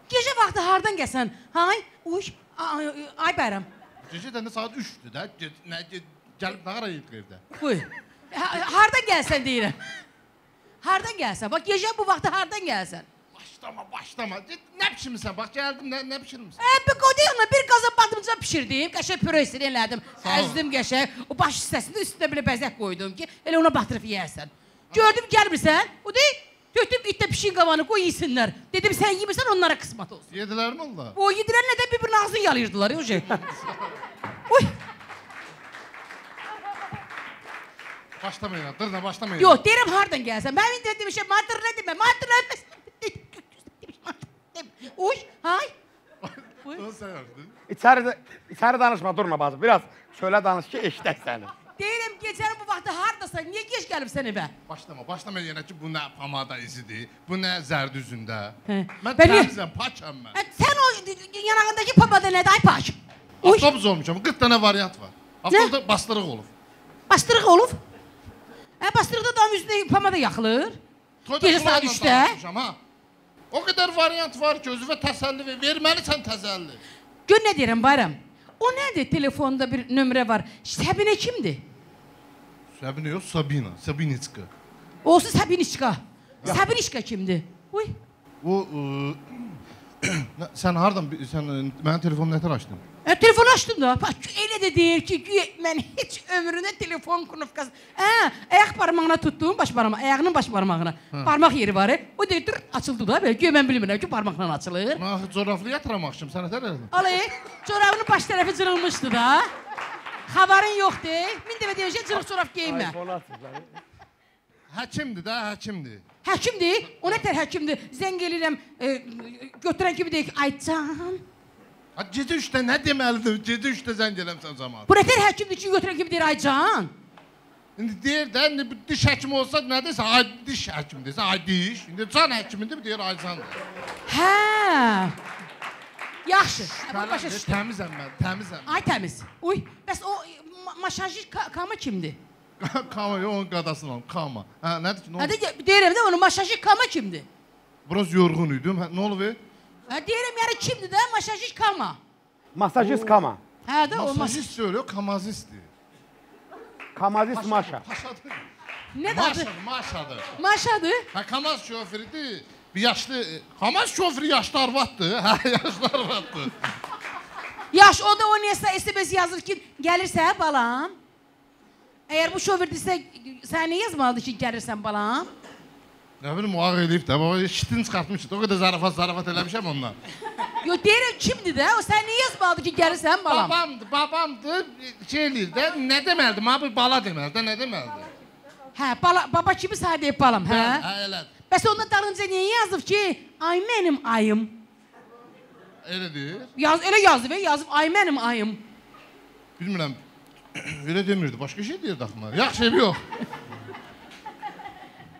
Speaker 5: gecə vaxtı hardan gəlsən? Hay, uş, ay, ay bayram.
Speaker 4: Gecə də nə saat 3-dür də. Ge- Nə ge- gəlib nə qara yedin evdə?
Speaker 5: Buyur. Ha- Hardan gəlsən deyirəm. Hardan gəlsən? Bax gecə bu vaxtı hardan gəlsən?
Speaker 4: Başlama, başlama. Nə bişirmisən? Bax gəldim, nə nə bişirmisən?
Speaker 5: E, bir qoyduğumla bir qaza badımca pişirdim, qəşəng püresini elədim, əzdim qəşəng. O baş hissəsində üstünə belə bəzək qoydum ki, elə ona batırıb yeyərsən. Gördüm gəlmirsən, o deyil, götürüb itdə pişin qavanı qoy yesinlər. Dedim sən yemirsən onlara qismət olsun.
Speaker 4: Yedilər mi onlar?
Speaker 5: O yedirənlə də bir-birinin ağzını yalayırdılar ya o şey. Oy,
Speaker 4: Başlamayın, dırna başlamayın.
Speaker 5: yox, deyirəm hardan gəlsən. Mən indi demişəm, matır nə demə, matır nə Uy, hay.
Speaker 1: İçəri içəri danışma Durna bacı. Biraz şöyle danış ki, eşidək səni.
Speaker 5: Deyirəm gecənin bu vaxtı hardasan? Niyə gec gəlibsən evə?
Speaker 4: Başlama, başlama yenə ki, bu nə pamada izidir, bu nə zərd üzündə.
Speaker 5: Hə.
Speaker 4: Mən
Speaker 5: Bəli.
Speaker 4: təmizəm, paçam mən.
Speaker 5: Hə, sən o yanağındakı papada nədir ay paç?
Speaker 4: Avtobus olmuşam, 40 dənə variant var. Avtobusda bastırıq olub.
Speaker 5: bastırıq olub. Hə, bastırıqda da üzünə pomada yaxılır.
Speaker 4: Toyda
Speaker 5: Gecə saat
Speaker 4: kulağla
Speaker 5: üçdə?
Speaker 4: danışmışam, ha. O qədər variant var ki, özünə təsəlli ver, verməlisən təsəlli.
Speaker 5: Gör nə deyirəm bayram. O nədir telefonda bir nömrə var. Səbinə kimdir?
Speaker 4: Səbinə yox, Sabina, Sabinitska.
Speaker 5: Olsun Səbinişka. Səbinişka kimdir? Uy.
Speaker 4: O ıı, nə- sən hardan sən ıı, mənim telefonumu nətər açdın?
Speaker 5: Hə, telefon açdım da. Bax, elə də deyir ki, güya mən heç ömründə telefon knovkası. Hə, ayaq barmağına tutdum, baş barmağı, ayağının baş barmağına. Barmaq yeri var. e. O deyir, dur, açıldı da. Belə güya mən bilmirəm ki, barmaqla açılır.
Speaker 4: Mən axı coraflı yatıramışım, sən nətər elədin?
Speaker 5: Alay, çorabının baş tərəfi cırılmışdı da. Xəbərin yoxdur. Min dəfə deyəcək, cırıq çorab geyinmə.
Speaker 4: Həkimdir də, həkimdir.
Speaker 5: Həkimdir. O nə tər həkimdir? Zəng eləyirəm, e, götürən kimi deyir ki, ay can.
Speaker 4: Ha gecə 3-də nə deməlidir? Gecə 3-də zəng eləmsən zaman.
Speaker 5: Bu nə tər həkimdir ki, götürən kimi deyir, ay can.
Speaker 4: İndi deyir də, indi diş həkimi olsa nə desə, ay diş həkimi desə, ay diş. İndi can həkimidir, deyir ay candır.
Speaker 5: Hə. Yaxşı. Hə, bu başa düşdüm.
Speaker 4: təmizəm mən, təmizəm.
Speaker 5: Ay təmiz. Uy, bəs o ma masajist ka kama kimdir?
Speaker 4: Kama yox, onun qadasını alım, kama. Hə, nədir ki, nə
Speaker 5: Hə
Speaker 4: oldu?
Speaker 5: də deyirəm də onun masajist kama kimdir?
Speaker 4: Biraz yorğun idim. Hə, nə olub?
Speaker 5: Ha, diyelim yani kimdi de masajist kama.
Speaker 1: Masajist kama.
Speaker 5: He de o Masajist
Speaker 4: söylüyor, kamazist diyor.
Speaker 1: Kamazist Maşa.
Speaker 4: Paşadır.
Speaker 5: Ne adı?
Speaker 4: Maşadır, maşadır.
Speaker 5: Maşadı.
Speaker 4: Ha, kamaz şoförü değil. Bir yaşlı, e, kamaz şoförü yaşlı arvattı. Ha, yaşlı arvattı.
Speaker 5: Yaş o da o neyse SMS yazır ki gelirse balam. Eğer bu şoför değilse sen ne yazmalıdır ki gelirsen balam?
Speaker 4: Nə bilim o ağ eləyib də, baba şitin çıxartmışdı. O qədər zarafat zarafat eləmişəm ondan.
Speaker 5: Yo deyirəm kimdir də? O sen ne yazmalıdır ki gelirsen balam?
Speaker 4: Babamdır, babamdır. Şey eləyir də, nə deməlidir? Abi bala deməlidir, də nə deməlidir?
Speaker 5: Hə, bala, baba kimi sahib balam, hə?
Speaker 4: Hə, elədir.
Speaker 5: Bəs onda dalınca niyə yazıb ki, ay mənim ayım?
Speaker 4: Elə deyir.
Speaker 5: Yaz, elə yazıb, e, yazıb ay mənim ayım.
Speaker 4: Bilmirəm. Elə demirdi, başqa şey deyirdi axı. Yaxşı ev yox.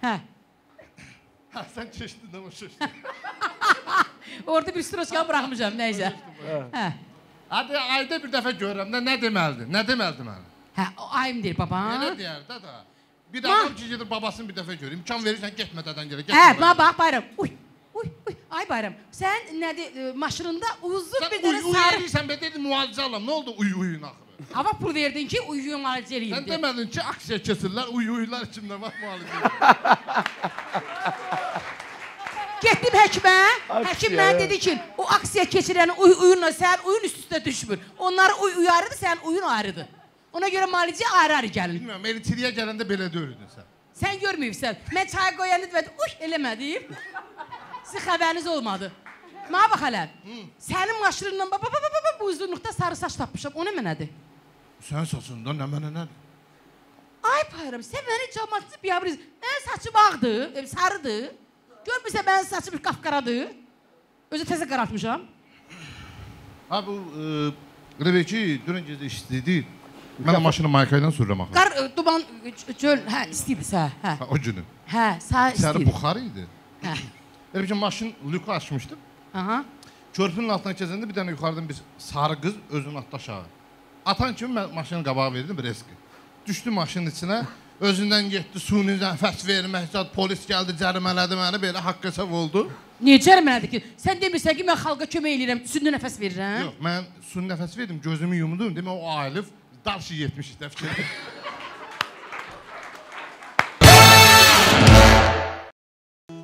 Speaker 5: Hə.
Speaker 4: Hə, sən keçdin də o keçdin.
Speaker 5: Orada bir stroçka buraxmışam, nəysə. Hə.
Speaker 4: Hadi ayda bir dəfə görürəm də nə deməlidir? Nə deməlidir mənə?
Speaker 5: Hə, ayım deyir baba.
Speaker 4: Elə deyər də da. Bir də adam ki gedir babasını bir dəfə görür. İmkan verirsən getmədən gələ.
Speaker 5: Hə, buna bax bayram. Uy, uy, uy. Ay bayram. Sən nədir e, maşınında uzun
Speaker 4: Sən
Speaker 5: bir dənə sarı
Speaker 4: edirsən, be dedim müalicə alam. Nə oldu uy uyun axırı?
Speaker 5: hava pul verdin ki, uyuyun müalicə eləyim
Speaker 4: Sən demədin ki, aksiya keçirlər, uy uyurlar içində bax müalicə.
Speaker 5: Getdim həkimə.
Speaker 1: Aksiya,
Speaker 5: Həkim mənə
Speaker 1: hə.
Speaker 5: dedi ki, o aksiya keçirəni uy uyunla sən uyun üst-üstə düşmür. Onları uy uyarıdır, sən uyun ayrıdır. Ona görə müalicə ayrı-ayrı gəlir.
Speaker 4: Bilmirəm, elektriyə gələndə belə döyürdün sən.
Speaker 5: Sən görməyibsən. Mən çay qoyanda demədim, uy eləmədim. Sizin xəbəriniz olmadı. Mənə bax hələ. Sənin maşınından baba baba baba bu uzunluqda sarı saç tapmışam. O nə mənədir?
Speaker 4: Sən saçında nə mənə nədir?
Speaker 5: Ay payram, sən məni cəmaatçı biabiriz. Mənim saçım ağdır, e, sarıdır. Görmürsən mənim saçım qapqaradır. Özü təzə qaraltmışam.
Speaker 4: Ha bu e, Rebeki dünən gecə işləyirdi. Mən maşını mayka ilə sürürəm axı.
Speaker 5: Qar e, duman e, çöl, hə, istəyirsə, hə.
Speaker 4: Ha, o günü.
Speaker 5: Hə, sağ
Speaker 4: İçəri
Speaker 5: istəyir.
Speaker 4: buxar idi.
Speaker 5: Hə.
Speaker 4: Rebeki maşın lüku açmışdım.
Speaker 5: Aha.
Speaker 4: Körpünün altına keçəndə bir dənə yuxarıdan bir sarı qız özünü atdı aşağı. Atan kimi mən maşının qabağı verdim reski. Düşdü maşının içinə, özündən getdi, suni nəfəs vermək, zət polis gəldi, cərimələdi məni, belə haqq hesab oldu.
Speaker 5: Niyə cərməlidir ki? Sən demirsən ki, mən xalqa kömək eləyirəm, südlü nəfəs verirəm?
Speaker 4: Yox, mən suni nəfəs verdim, gözümü yumdum, demə o ayılıb daşı 70 də fikir.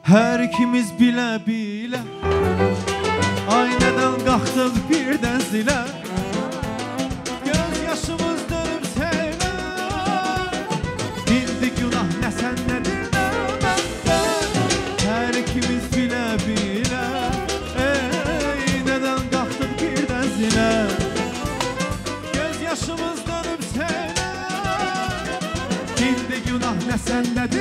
Speaker 3: Hər ikimiz bilə-bilə Aynədən qalxdıq birdən zilə günah nə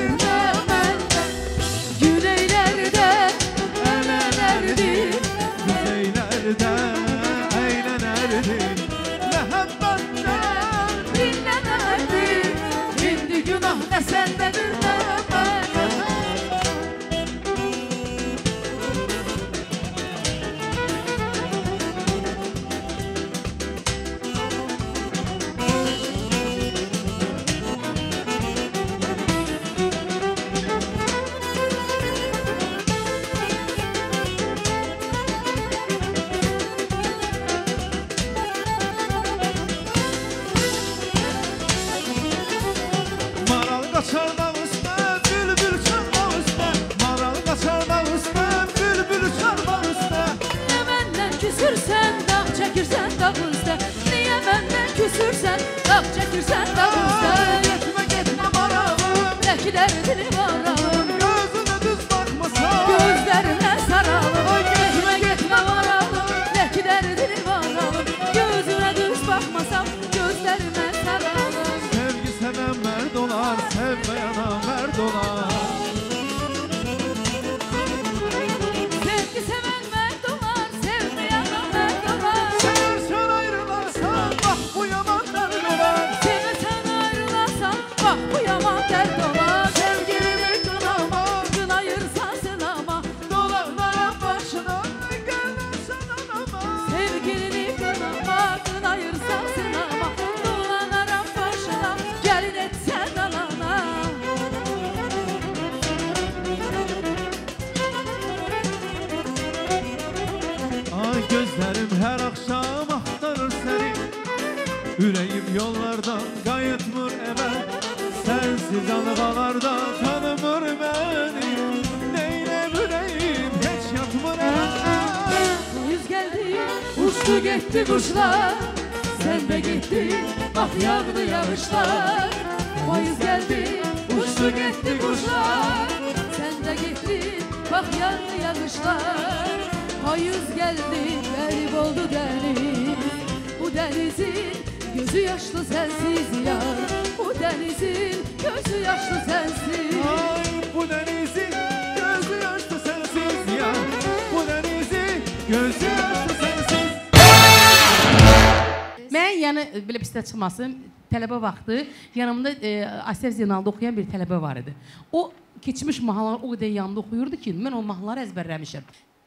Speaker 7: Bak yağdı yağışlar Faiz geldi Garip oldu deniz. Bu denizin Gözü yaşlı sensiz yar. Bu denizin Gözü yaşlı sensiz.
Speaker 3: Ay bu denizin gözü yaşlı sensiz ya Bu denizin gözü yaşlı sensiz.
Speaker 5: Mən yəni e, belə pis çıxmasın, tələbə vaxtı yanımda e, Asiya Zeynalda oxuyan bir tələbə var idi. O keçmiş mahnıları o qədər yanında oxuyurdu ki, mən o mahnıları əzbərləmişəm.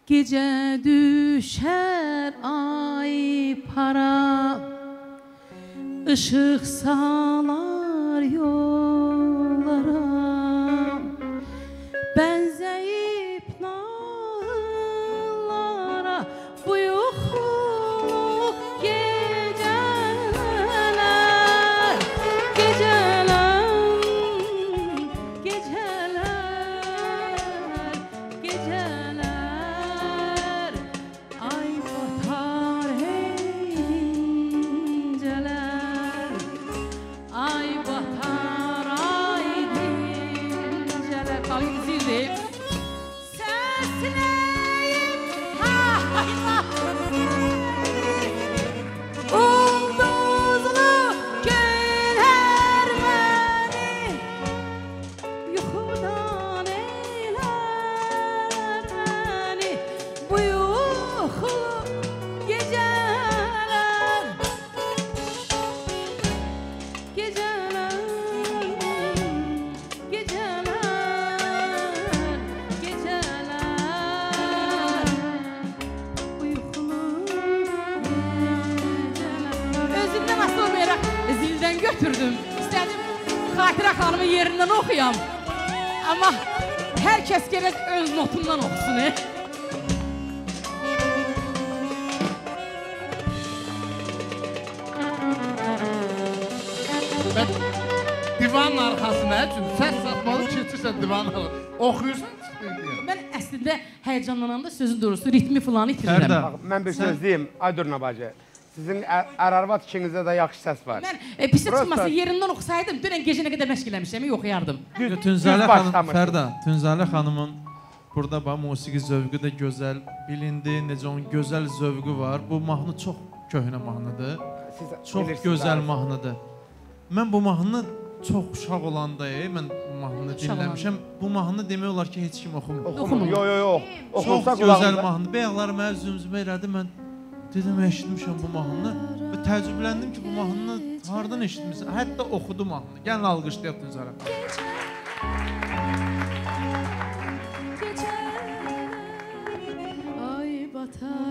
Speaker 5: Gecə düşər ay para Işıq salar yollara Bənzəyib nağıllara Bu Amma hər kəs gərək öz notundan oxusun. E?
Speaker 4: Ben divanın arxasına üçün səs satmalı keçirsən divanın arxasına. Oxuyursan çıxdın.
Speaker 5: Mən əslində həyecanlananda sözün doğrusu ritmi falan itirirəm.
Speaker 1: Mən bir söz deyim, Aydurna bacı. Sizin ər-arvad ikinizdə də yaxşı səs var.
Speaker 5: Mən e, pis
Speaker 1: Prosta-
Speaker 5: çıxmasın yerindən oxusaydım dünən gecə nə qədər məşq eləmişəm, oxuyardım.
Speaker 1: Düz,
Speaker 3: Tünzalə xanım. Fərda, Tünzalə xanımın burada bax musiqi zövqü də gözəl bilindi. Necə onun gözəl zövqü var. Bu mahnı çox köhnə mahnıdır.
Speaker 1: Siz
Speaker 3: Çox gözəl
Speaker 1: bəli.
Speaker 3: mahnıdır. Mən bu mahnını çox uşaq olanda, e, mən bu mahnını dinləmişəm. Bu mahnı demək olar ki, heç kim oxumur.
Speaker 1: Oxumur. Yo yo yo.
Speaker 3: Çox
Speaker 1: Oxunsa
Speaker 3: gözəl
Speaker 1: qulağınıza.
Speaker 3: mahnı. Bəyəqlər mənə zümzümə elədi. Mən dedim eşitmişəm bu mahnını və təəccübləndim ki, bu mahnını hardan eşitmisən? Hətta oxudu mahnını. Gəlin alqışlayaq Tünzalə.
Speaker 7: Ay batar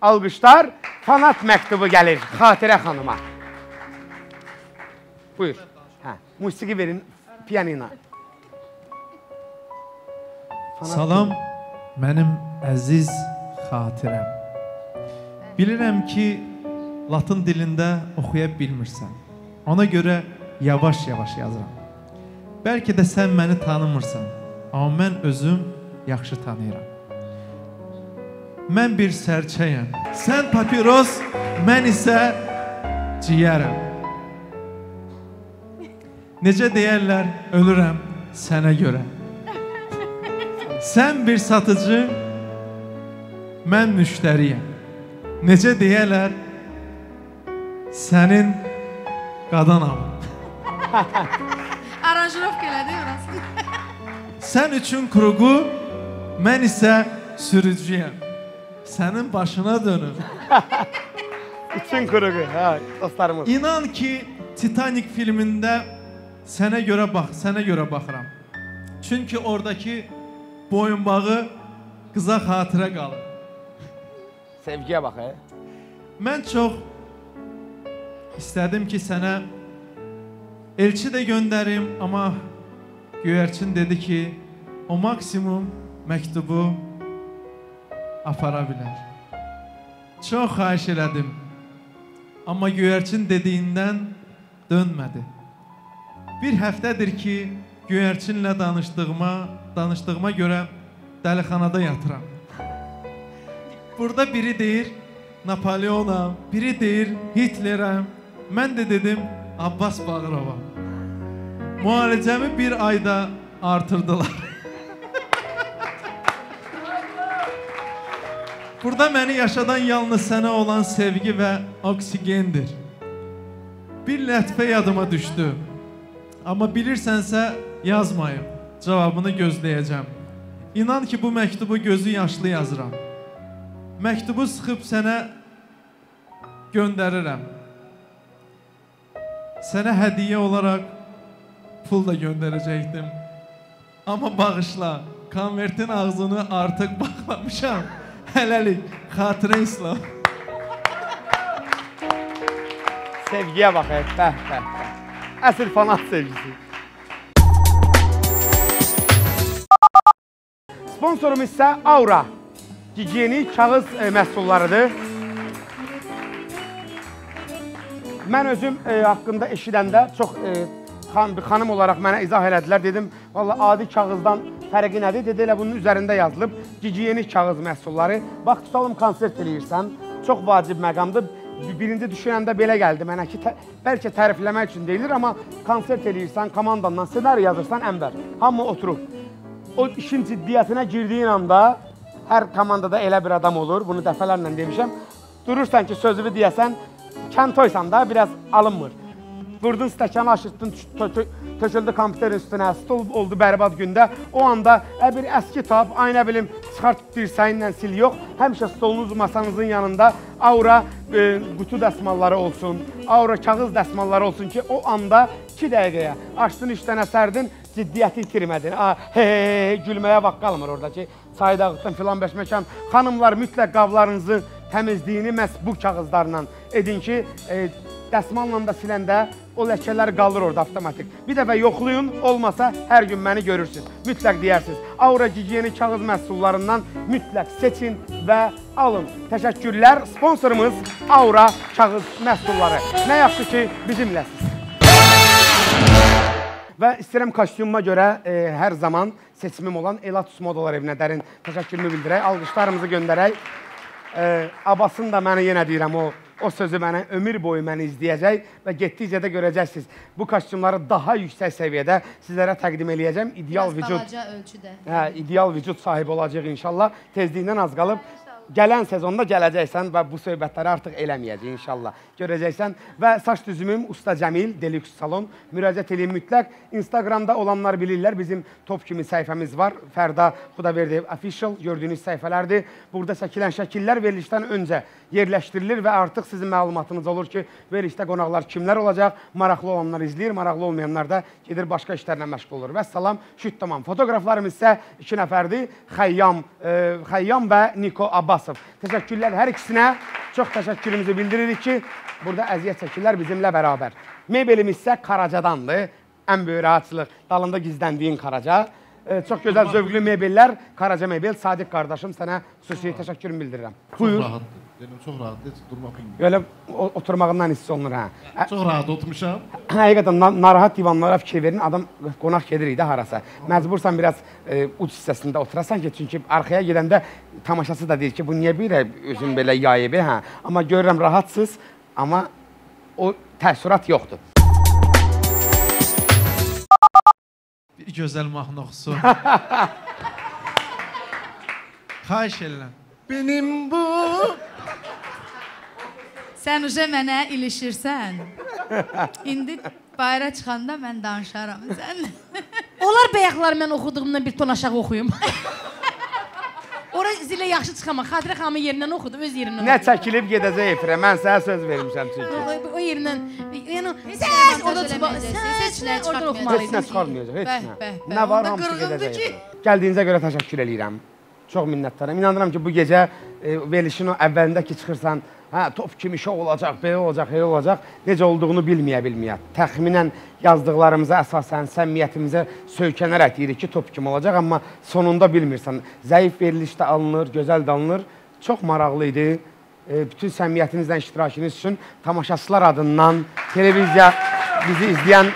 Speaker 1: Alqışlar. Fanat məktubu gəlir Xatirə xanıma. Buyur. Hə, musiqi verin pianina.
Speaker 3: Salam, mənim əziz xatirəm. Bilirəm ki, latın dilində oxuya bilmirsən. Ona görə yavaş-yavaş yazıram. Bəlkə də sən məni tanımırsan, amma mən özüm yaxşı tanıyıram. Mən bir sərçəyəm. Sən papiros, mən isə ciyərəm. Necə deyərlər, ölürəm sənə görə. Sən bir satıcı, mən müştəriyəm. Necə deyərlər, sənin qadanam.
Speaker 6: Aranjirovka elədi orası.
Speaker 3: Sən üçün kruqu, mən isə sürücüyəm. Sənin başına dönüm.
Speaker 1: İçin kuruğu. Hə, dostlarımız.
Speaker 3: İnan ki, Titanic filmində sənə görə bax, sənə görə baxıram. Çünki oradakı boyunbağı qıza xatirə qalır.
Speaker 1: Sevgiyə bax. He.
Speaker 3: Mən çox istədim ki, sənə Elçi də göndərim, amma göyərçin dedi ki, o maksimum məktubu apara bilər. Çox xahiş elədim. Amma göyərçin dediyindən dönmədi. Bir həftədir ki, göyərçinlə danışdığıma, danışdığıma görə dəlixanada yatıram. Burada biri deyir Napoleona, biri deyir Hitlerə. Mən də dedim Abbas Bağırova. Müalicəmi bir ayda artırdılar. Burada məni yaşadan yalnız sənə olan sevgi və oksigendir. Bir lətfə yadıma düşdü. Amma bilirsənsə yazmayım. Cavabını gözləyəcəm. İnan ki, bu məktubu gözü yaşlı yazıram. Məktubu sıxıb sənə göndərirəm. Sənə hədiyyə olaraq pul da göndərəcəkdim. Amma bağışla, konvertin ağzını artıq bağlamışam. Hələlik, xatirə İslam.
Speaker 1: Sevgiyə bax, bəh, bəh, bəh. Əsl fanat sevgisi. Sponsorum isə Aura. Gigiyenik kağız e, məhsullarıdır. Mən özüm e, haqqında eşidəndə çox e, xan, bir xanım olaraq mənə izah elədilər. Dedim, valla adi kağızdan fərqi nədir? Dedi, elə bunun üzərində yazılıb gigiyenik kağız məhsulları. Bax, tutalım konsert eləyirsən. Çox vacib məqamdır. Bir- Birinci düşünəndə belə gəldi mənə ki, tə, bəlkə tərifləmək üçün deyilir, amma konsert eləyirsən, komandandan ssenari yazırsan, əmbər. Hamı oturub. O işin ciddiyyətinə girdiyin anda hər komandada elə bir adam olur. Bunu dəfələrlə demişəm. Durursan ki, sözünü deyəsən, kəntoysan da biraz alınmır. Vurdun stəkanı aşırtdın, tö- tö- töküldü kompüterin üstünə, stol oldu bərbad gündə. O anda ə, bir əski tap, ay nə bilim, çıxart dirsəyinlə sil yox. Həmişə stolunuz masanızın yanında aura e, qutu dəsmalları olsun, aura kağız dəsmalları olsun ki, o anda 2 dəqiqəyə açdın 3 dənə sərdin, ciddiyyəti itirmədin. A, he, he, he, gülməyə vaxt qalmır orada ki, çay dağıtdın filan bəşməkən. Xanımlar mütləq qablarınızı təmizliyini məhz bu kağızlarla edin ki, e, dəsmalla da siləndə o ləkələr qalır orada avtomatik. Bir dəfə yoxlayın, olmasa hər gün məni görürsüz. Mütləq deyərsiniz. Aura gigiyenik kağız məhsullarından mütləq seçin və alın. Təşəkkürlər. Sponsorumuz Aura kağız məhsulları. Nə yaxşı ki, bizimləsiniz. Və istəyirəm kostyumuma görə e, hər zaman seçimim olan Elatus Modalar evinə dərin təşəkkürümü bildirək. Alqışlarımızı göndərək. E, Abbasın da mənə yenə deyirəm o o sözü mənə ömür boyu məni izləyəcək və getdikcə də görəcəksiniz. Bu kostyumları daha yüksək səviyyədə sizlərə təqdim eləyəcəm. İdeal
Speaker 6: Biraz
Speaker 1: vücud
Speaker 6: balaca ölçüdə.
Speaker 1: Hə, ideal vücud sahibi olacaq inşallah. Tezlikdən az qalıb. Gələn sezonda gələcəksən və bu söhbətləri artıq eləməyəcək inşallah. Görəcəksən və saç düzümüm Usta Cəmil Deluxe Salon müraciət edin mütləq. Instagramda olanlar bilirlər bizim top kimi səhifəmiz var. Fərda Xudaverdiyev official gördüyünüz səhifələrdir. Burada çəkilən şəkillər verilişdən öncə yerləşdirilir və artıq sizin məlumatınız olur ki, verilişdə qonaqlar kimlər olacaq. Maraqlı olanlar izləyir, maraqlı olmayanlar da gedir başqa işlərlə məşğul olur. Və salam, şüt tamam. Fotoqraflarımız isə iki nəfərdir. Xəyyam, e, Xəyyam və Niko Abbasov. Təşəkkürlər hər ikisinə. Çox təşəkkürümüzü bildiririk ki, burada əziyyət çəkirlər bizimlə bərabər. Mebelimiz isə Karacadandır. Ən böyük rahatçılıq dalında gizləndiyin Karaca. E, çox gözəl zövqlü mebellər. Karaca Mebel, Sadiq qardaşım sənə xüsusi təşəkkürümü bildirirəm.
Speaker 4: Çox
Speaker 1: Buyur.
Speaker 4: rahatdır. Dedim çox rahatdır, heç durmaq bilmirəm.
Speaker 1: Belə o- oturmağından hiss olunur hə.
Speaker 4: Çox rahat oturmuşam.
Speaker 1: Həqiqətən na narahat divanlara fikir verin. Adam qonaq gedir idi harasa. Məcbursan biraz e, uc hissəsində oturasan ki, çünki arxaya gedəndə tamaşaçı da deyir ki, bu niyə belə özün belə yayıb, hə? Amma görürəm rahatsız, amma o təəssürat yoxdur.
Speaker 3: Bir gözəl mahnı oxusu. Xahiş edirəm. Benim bu
Speaker 6: Sən uje mənə ilişirsən. İndi bayıra çıxanda mən danışaram sən.
Speaker 5: Onlar bayaqlar mən oxuduğumdan bir ton aşağı oxuyum. Ora zilə yaxşı çıxamam. Xatirə xanımın yerindən oxudum, öz yerindən.
Speaker 1: Nə çəkilib gedəcək efirə. Mən sənə söz vermişəm çünki.
Speaker 5: O, o yerindən, yəni səs orada
Speaker 6: montaj
Speaker 5: çıxma,
Speaker 6: eləməyəcəksiniz, heç
Speaker 5: səs
Speaker 6: nə
Speaker 5: oradan
Speaker 6: çıxartmayacaqsınız.
Speaker 1: Heç nə
Speaker 5: oxumalıydın.
Speaker 1: çıxarmayacaq, heç nə. Nə var, hamısı gedəcək. Gəldiyinizə görə təşəkkür eləyirəm. Çox minnətdaram. İnanıram ki, bu gecə e, verilişin o əvvəlində ki, çıxırsan,
Speaker 8: hə top kimi şou olacaq, belə olacaq, elə olacaq. Necə olduğunu bilməyə bilməyə. Təxminən yazdıqlarımıza əsasən səmimiyyətimizə söykənərək deyirik ki, top kimi olacaq, amma sonunda bilmirsən. Zəif verilişdə alınır, gözəl də alınır. Çox maraqlı idi. E, bütün səmimiyyətinizlə iştirakınız üçün tamaşaçılar adından televiziya bizi izləyən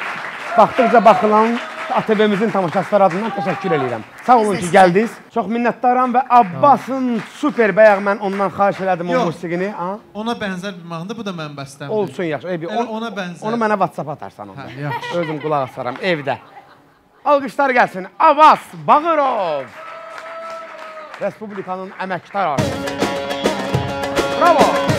Speaker 8: baxdıqca baxılan ATV-mizin tamaşaçılar adından təşəkkür edirəm. Sağ olun ki, gəldiniz. Çox minnətdaram və Abbasın super bəyək mən ondan xahiş elədim o musiqini. Ha?
Speaker 3: Ona bənzər bir mahnıdır, bu da mənim bəstəmdir.
Speaker 8: Olsun yaxşı. Ey, bir,
Speaker 3: Elə
Speaker 8: on,
Speaker 3: ona bənzər.
Speaker 8: onu mənə WhatsApp atarsan onda.
Speaker 3: Hə, yaxşı.
Speaker 8: Özüm qulaq asaram evdə. Alqışlar gəlsin. Abbas Bağırov. Respublikanın əməkdar artisti. Bravo.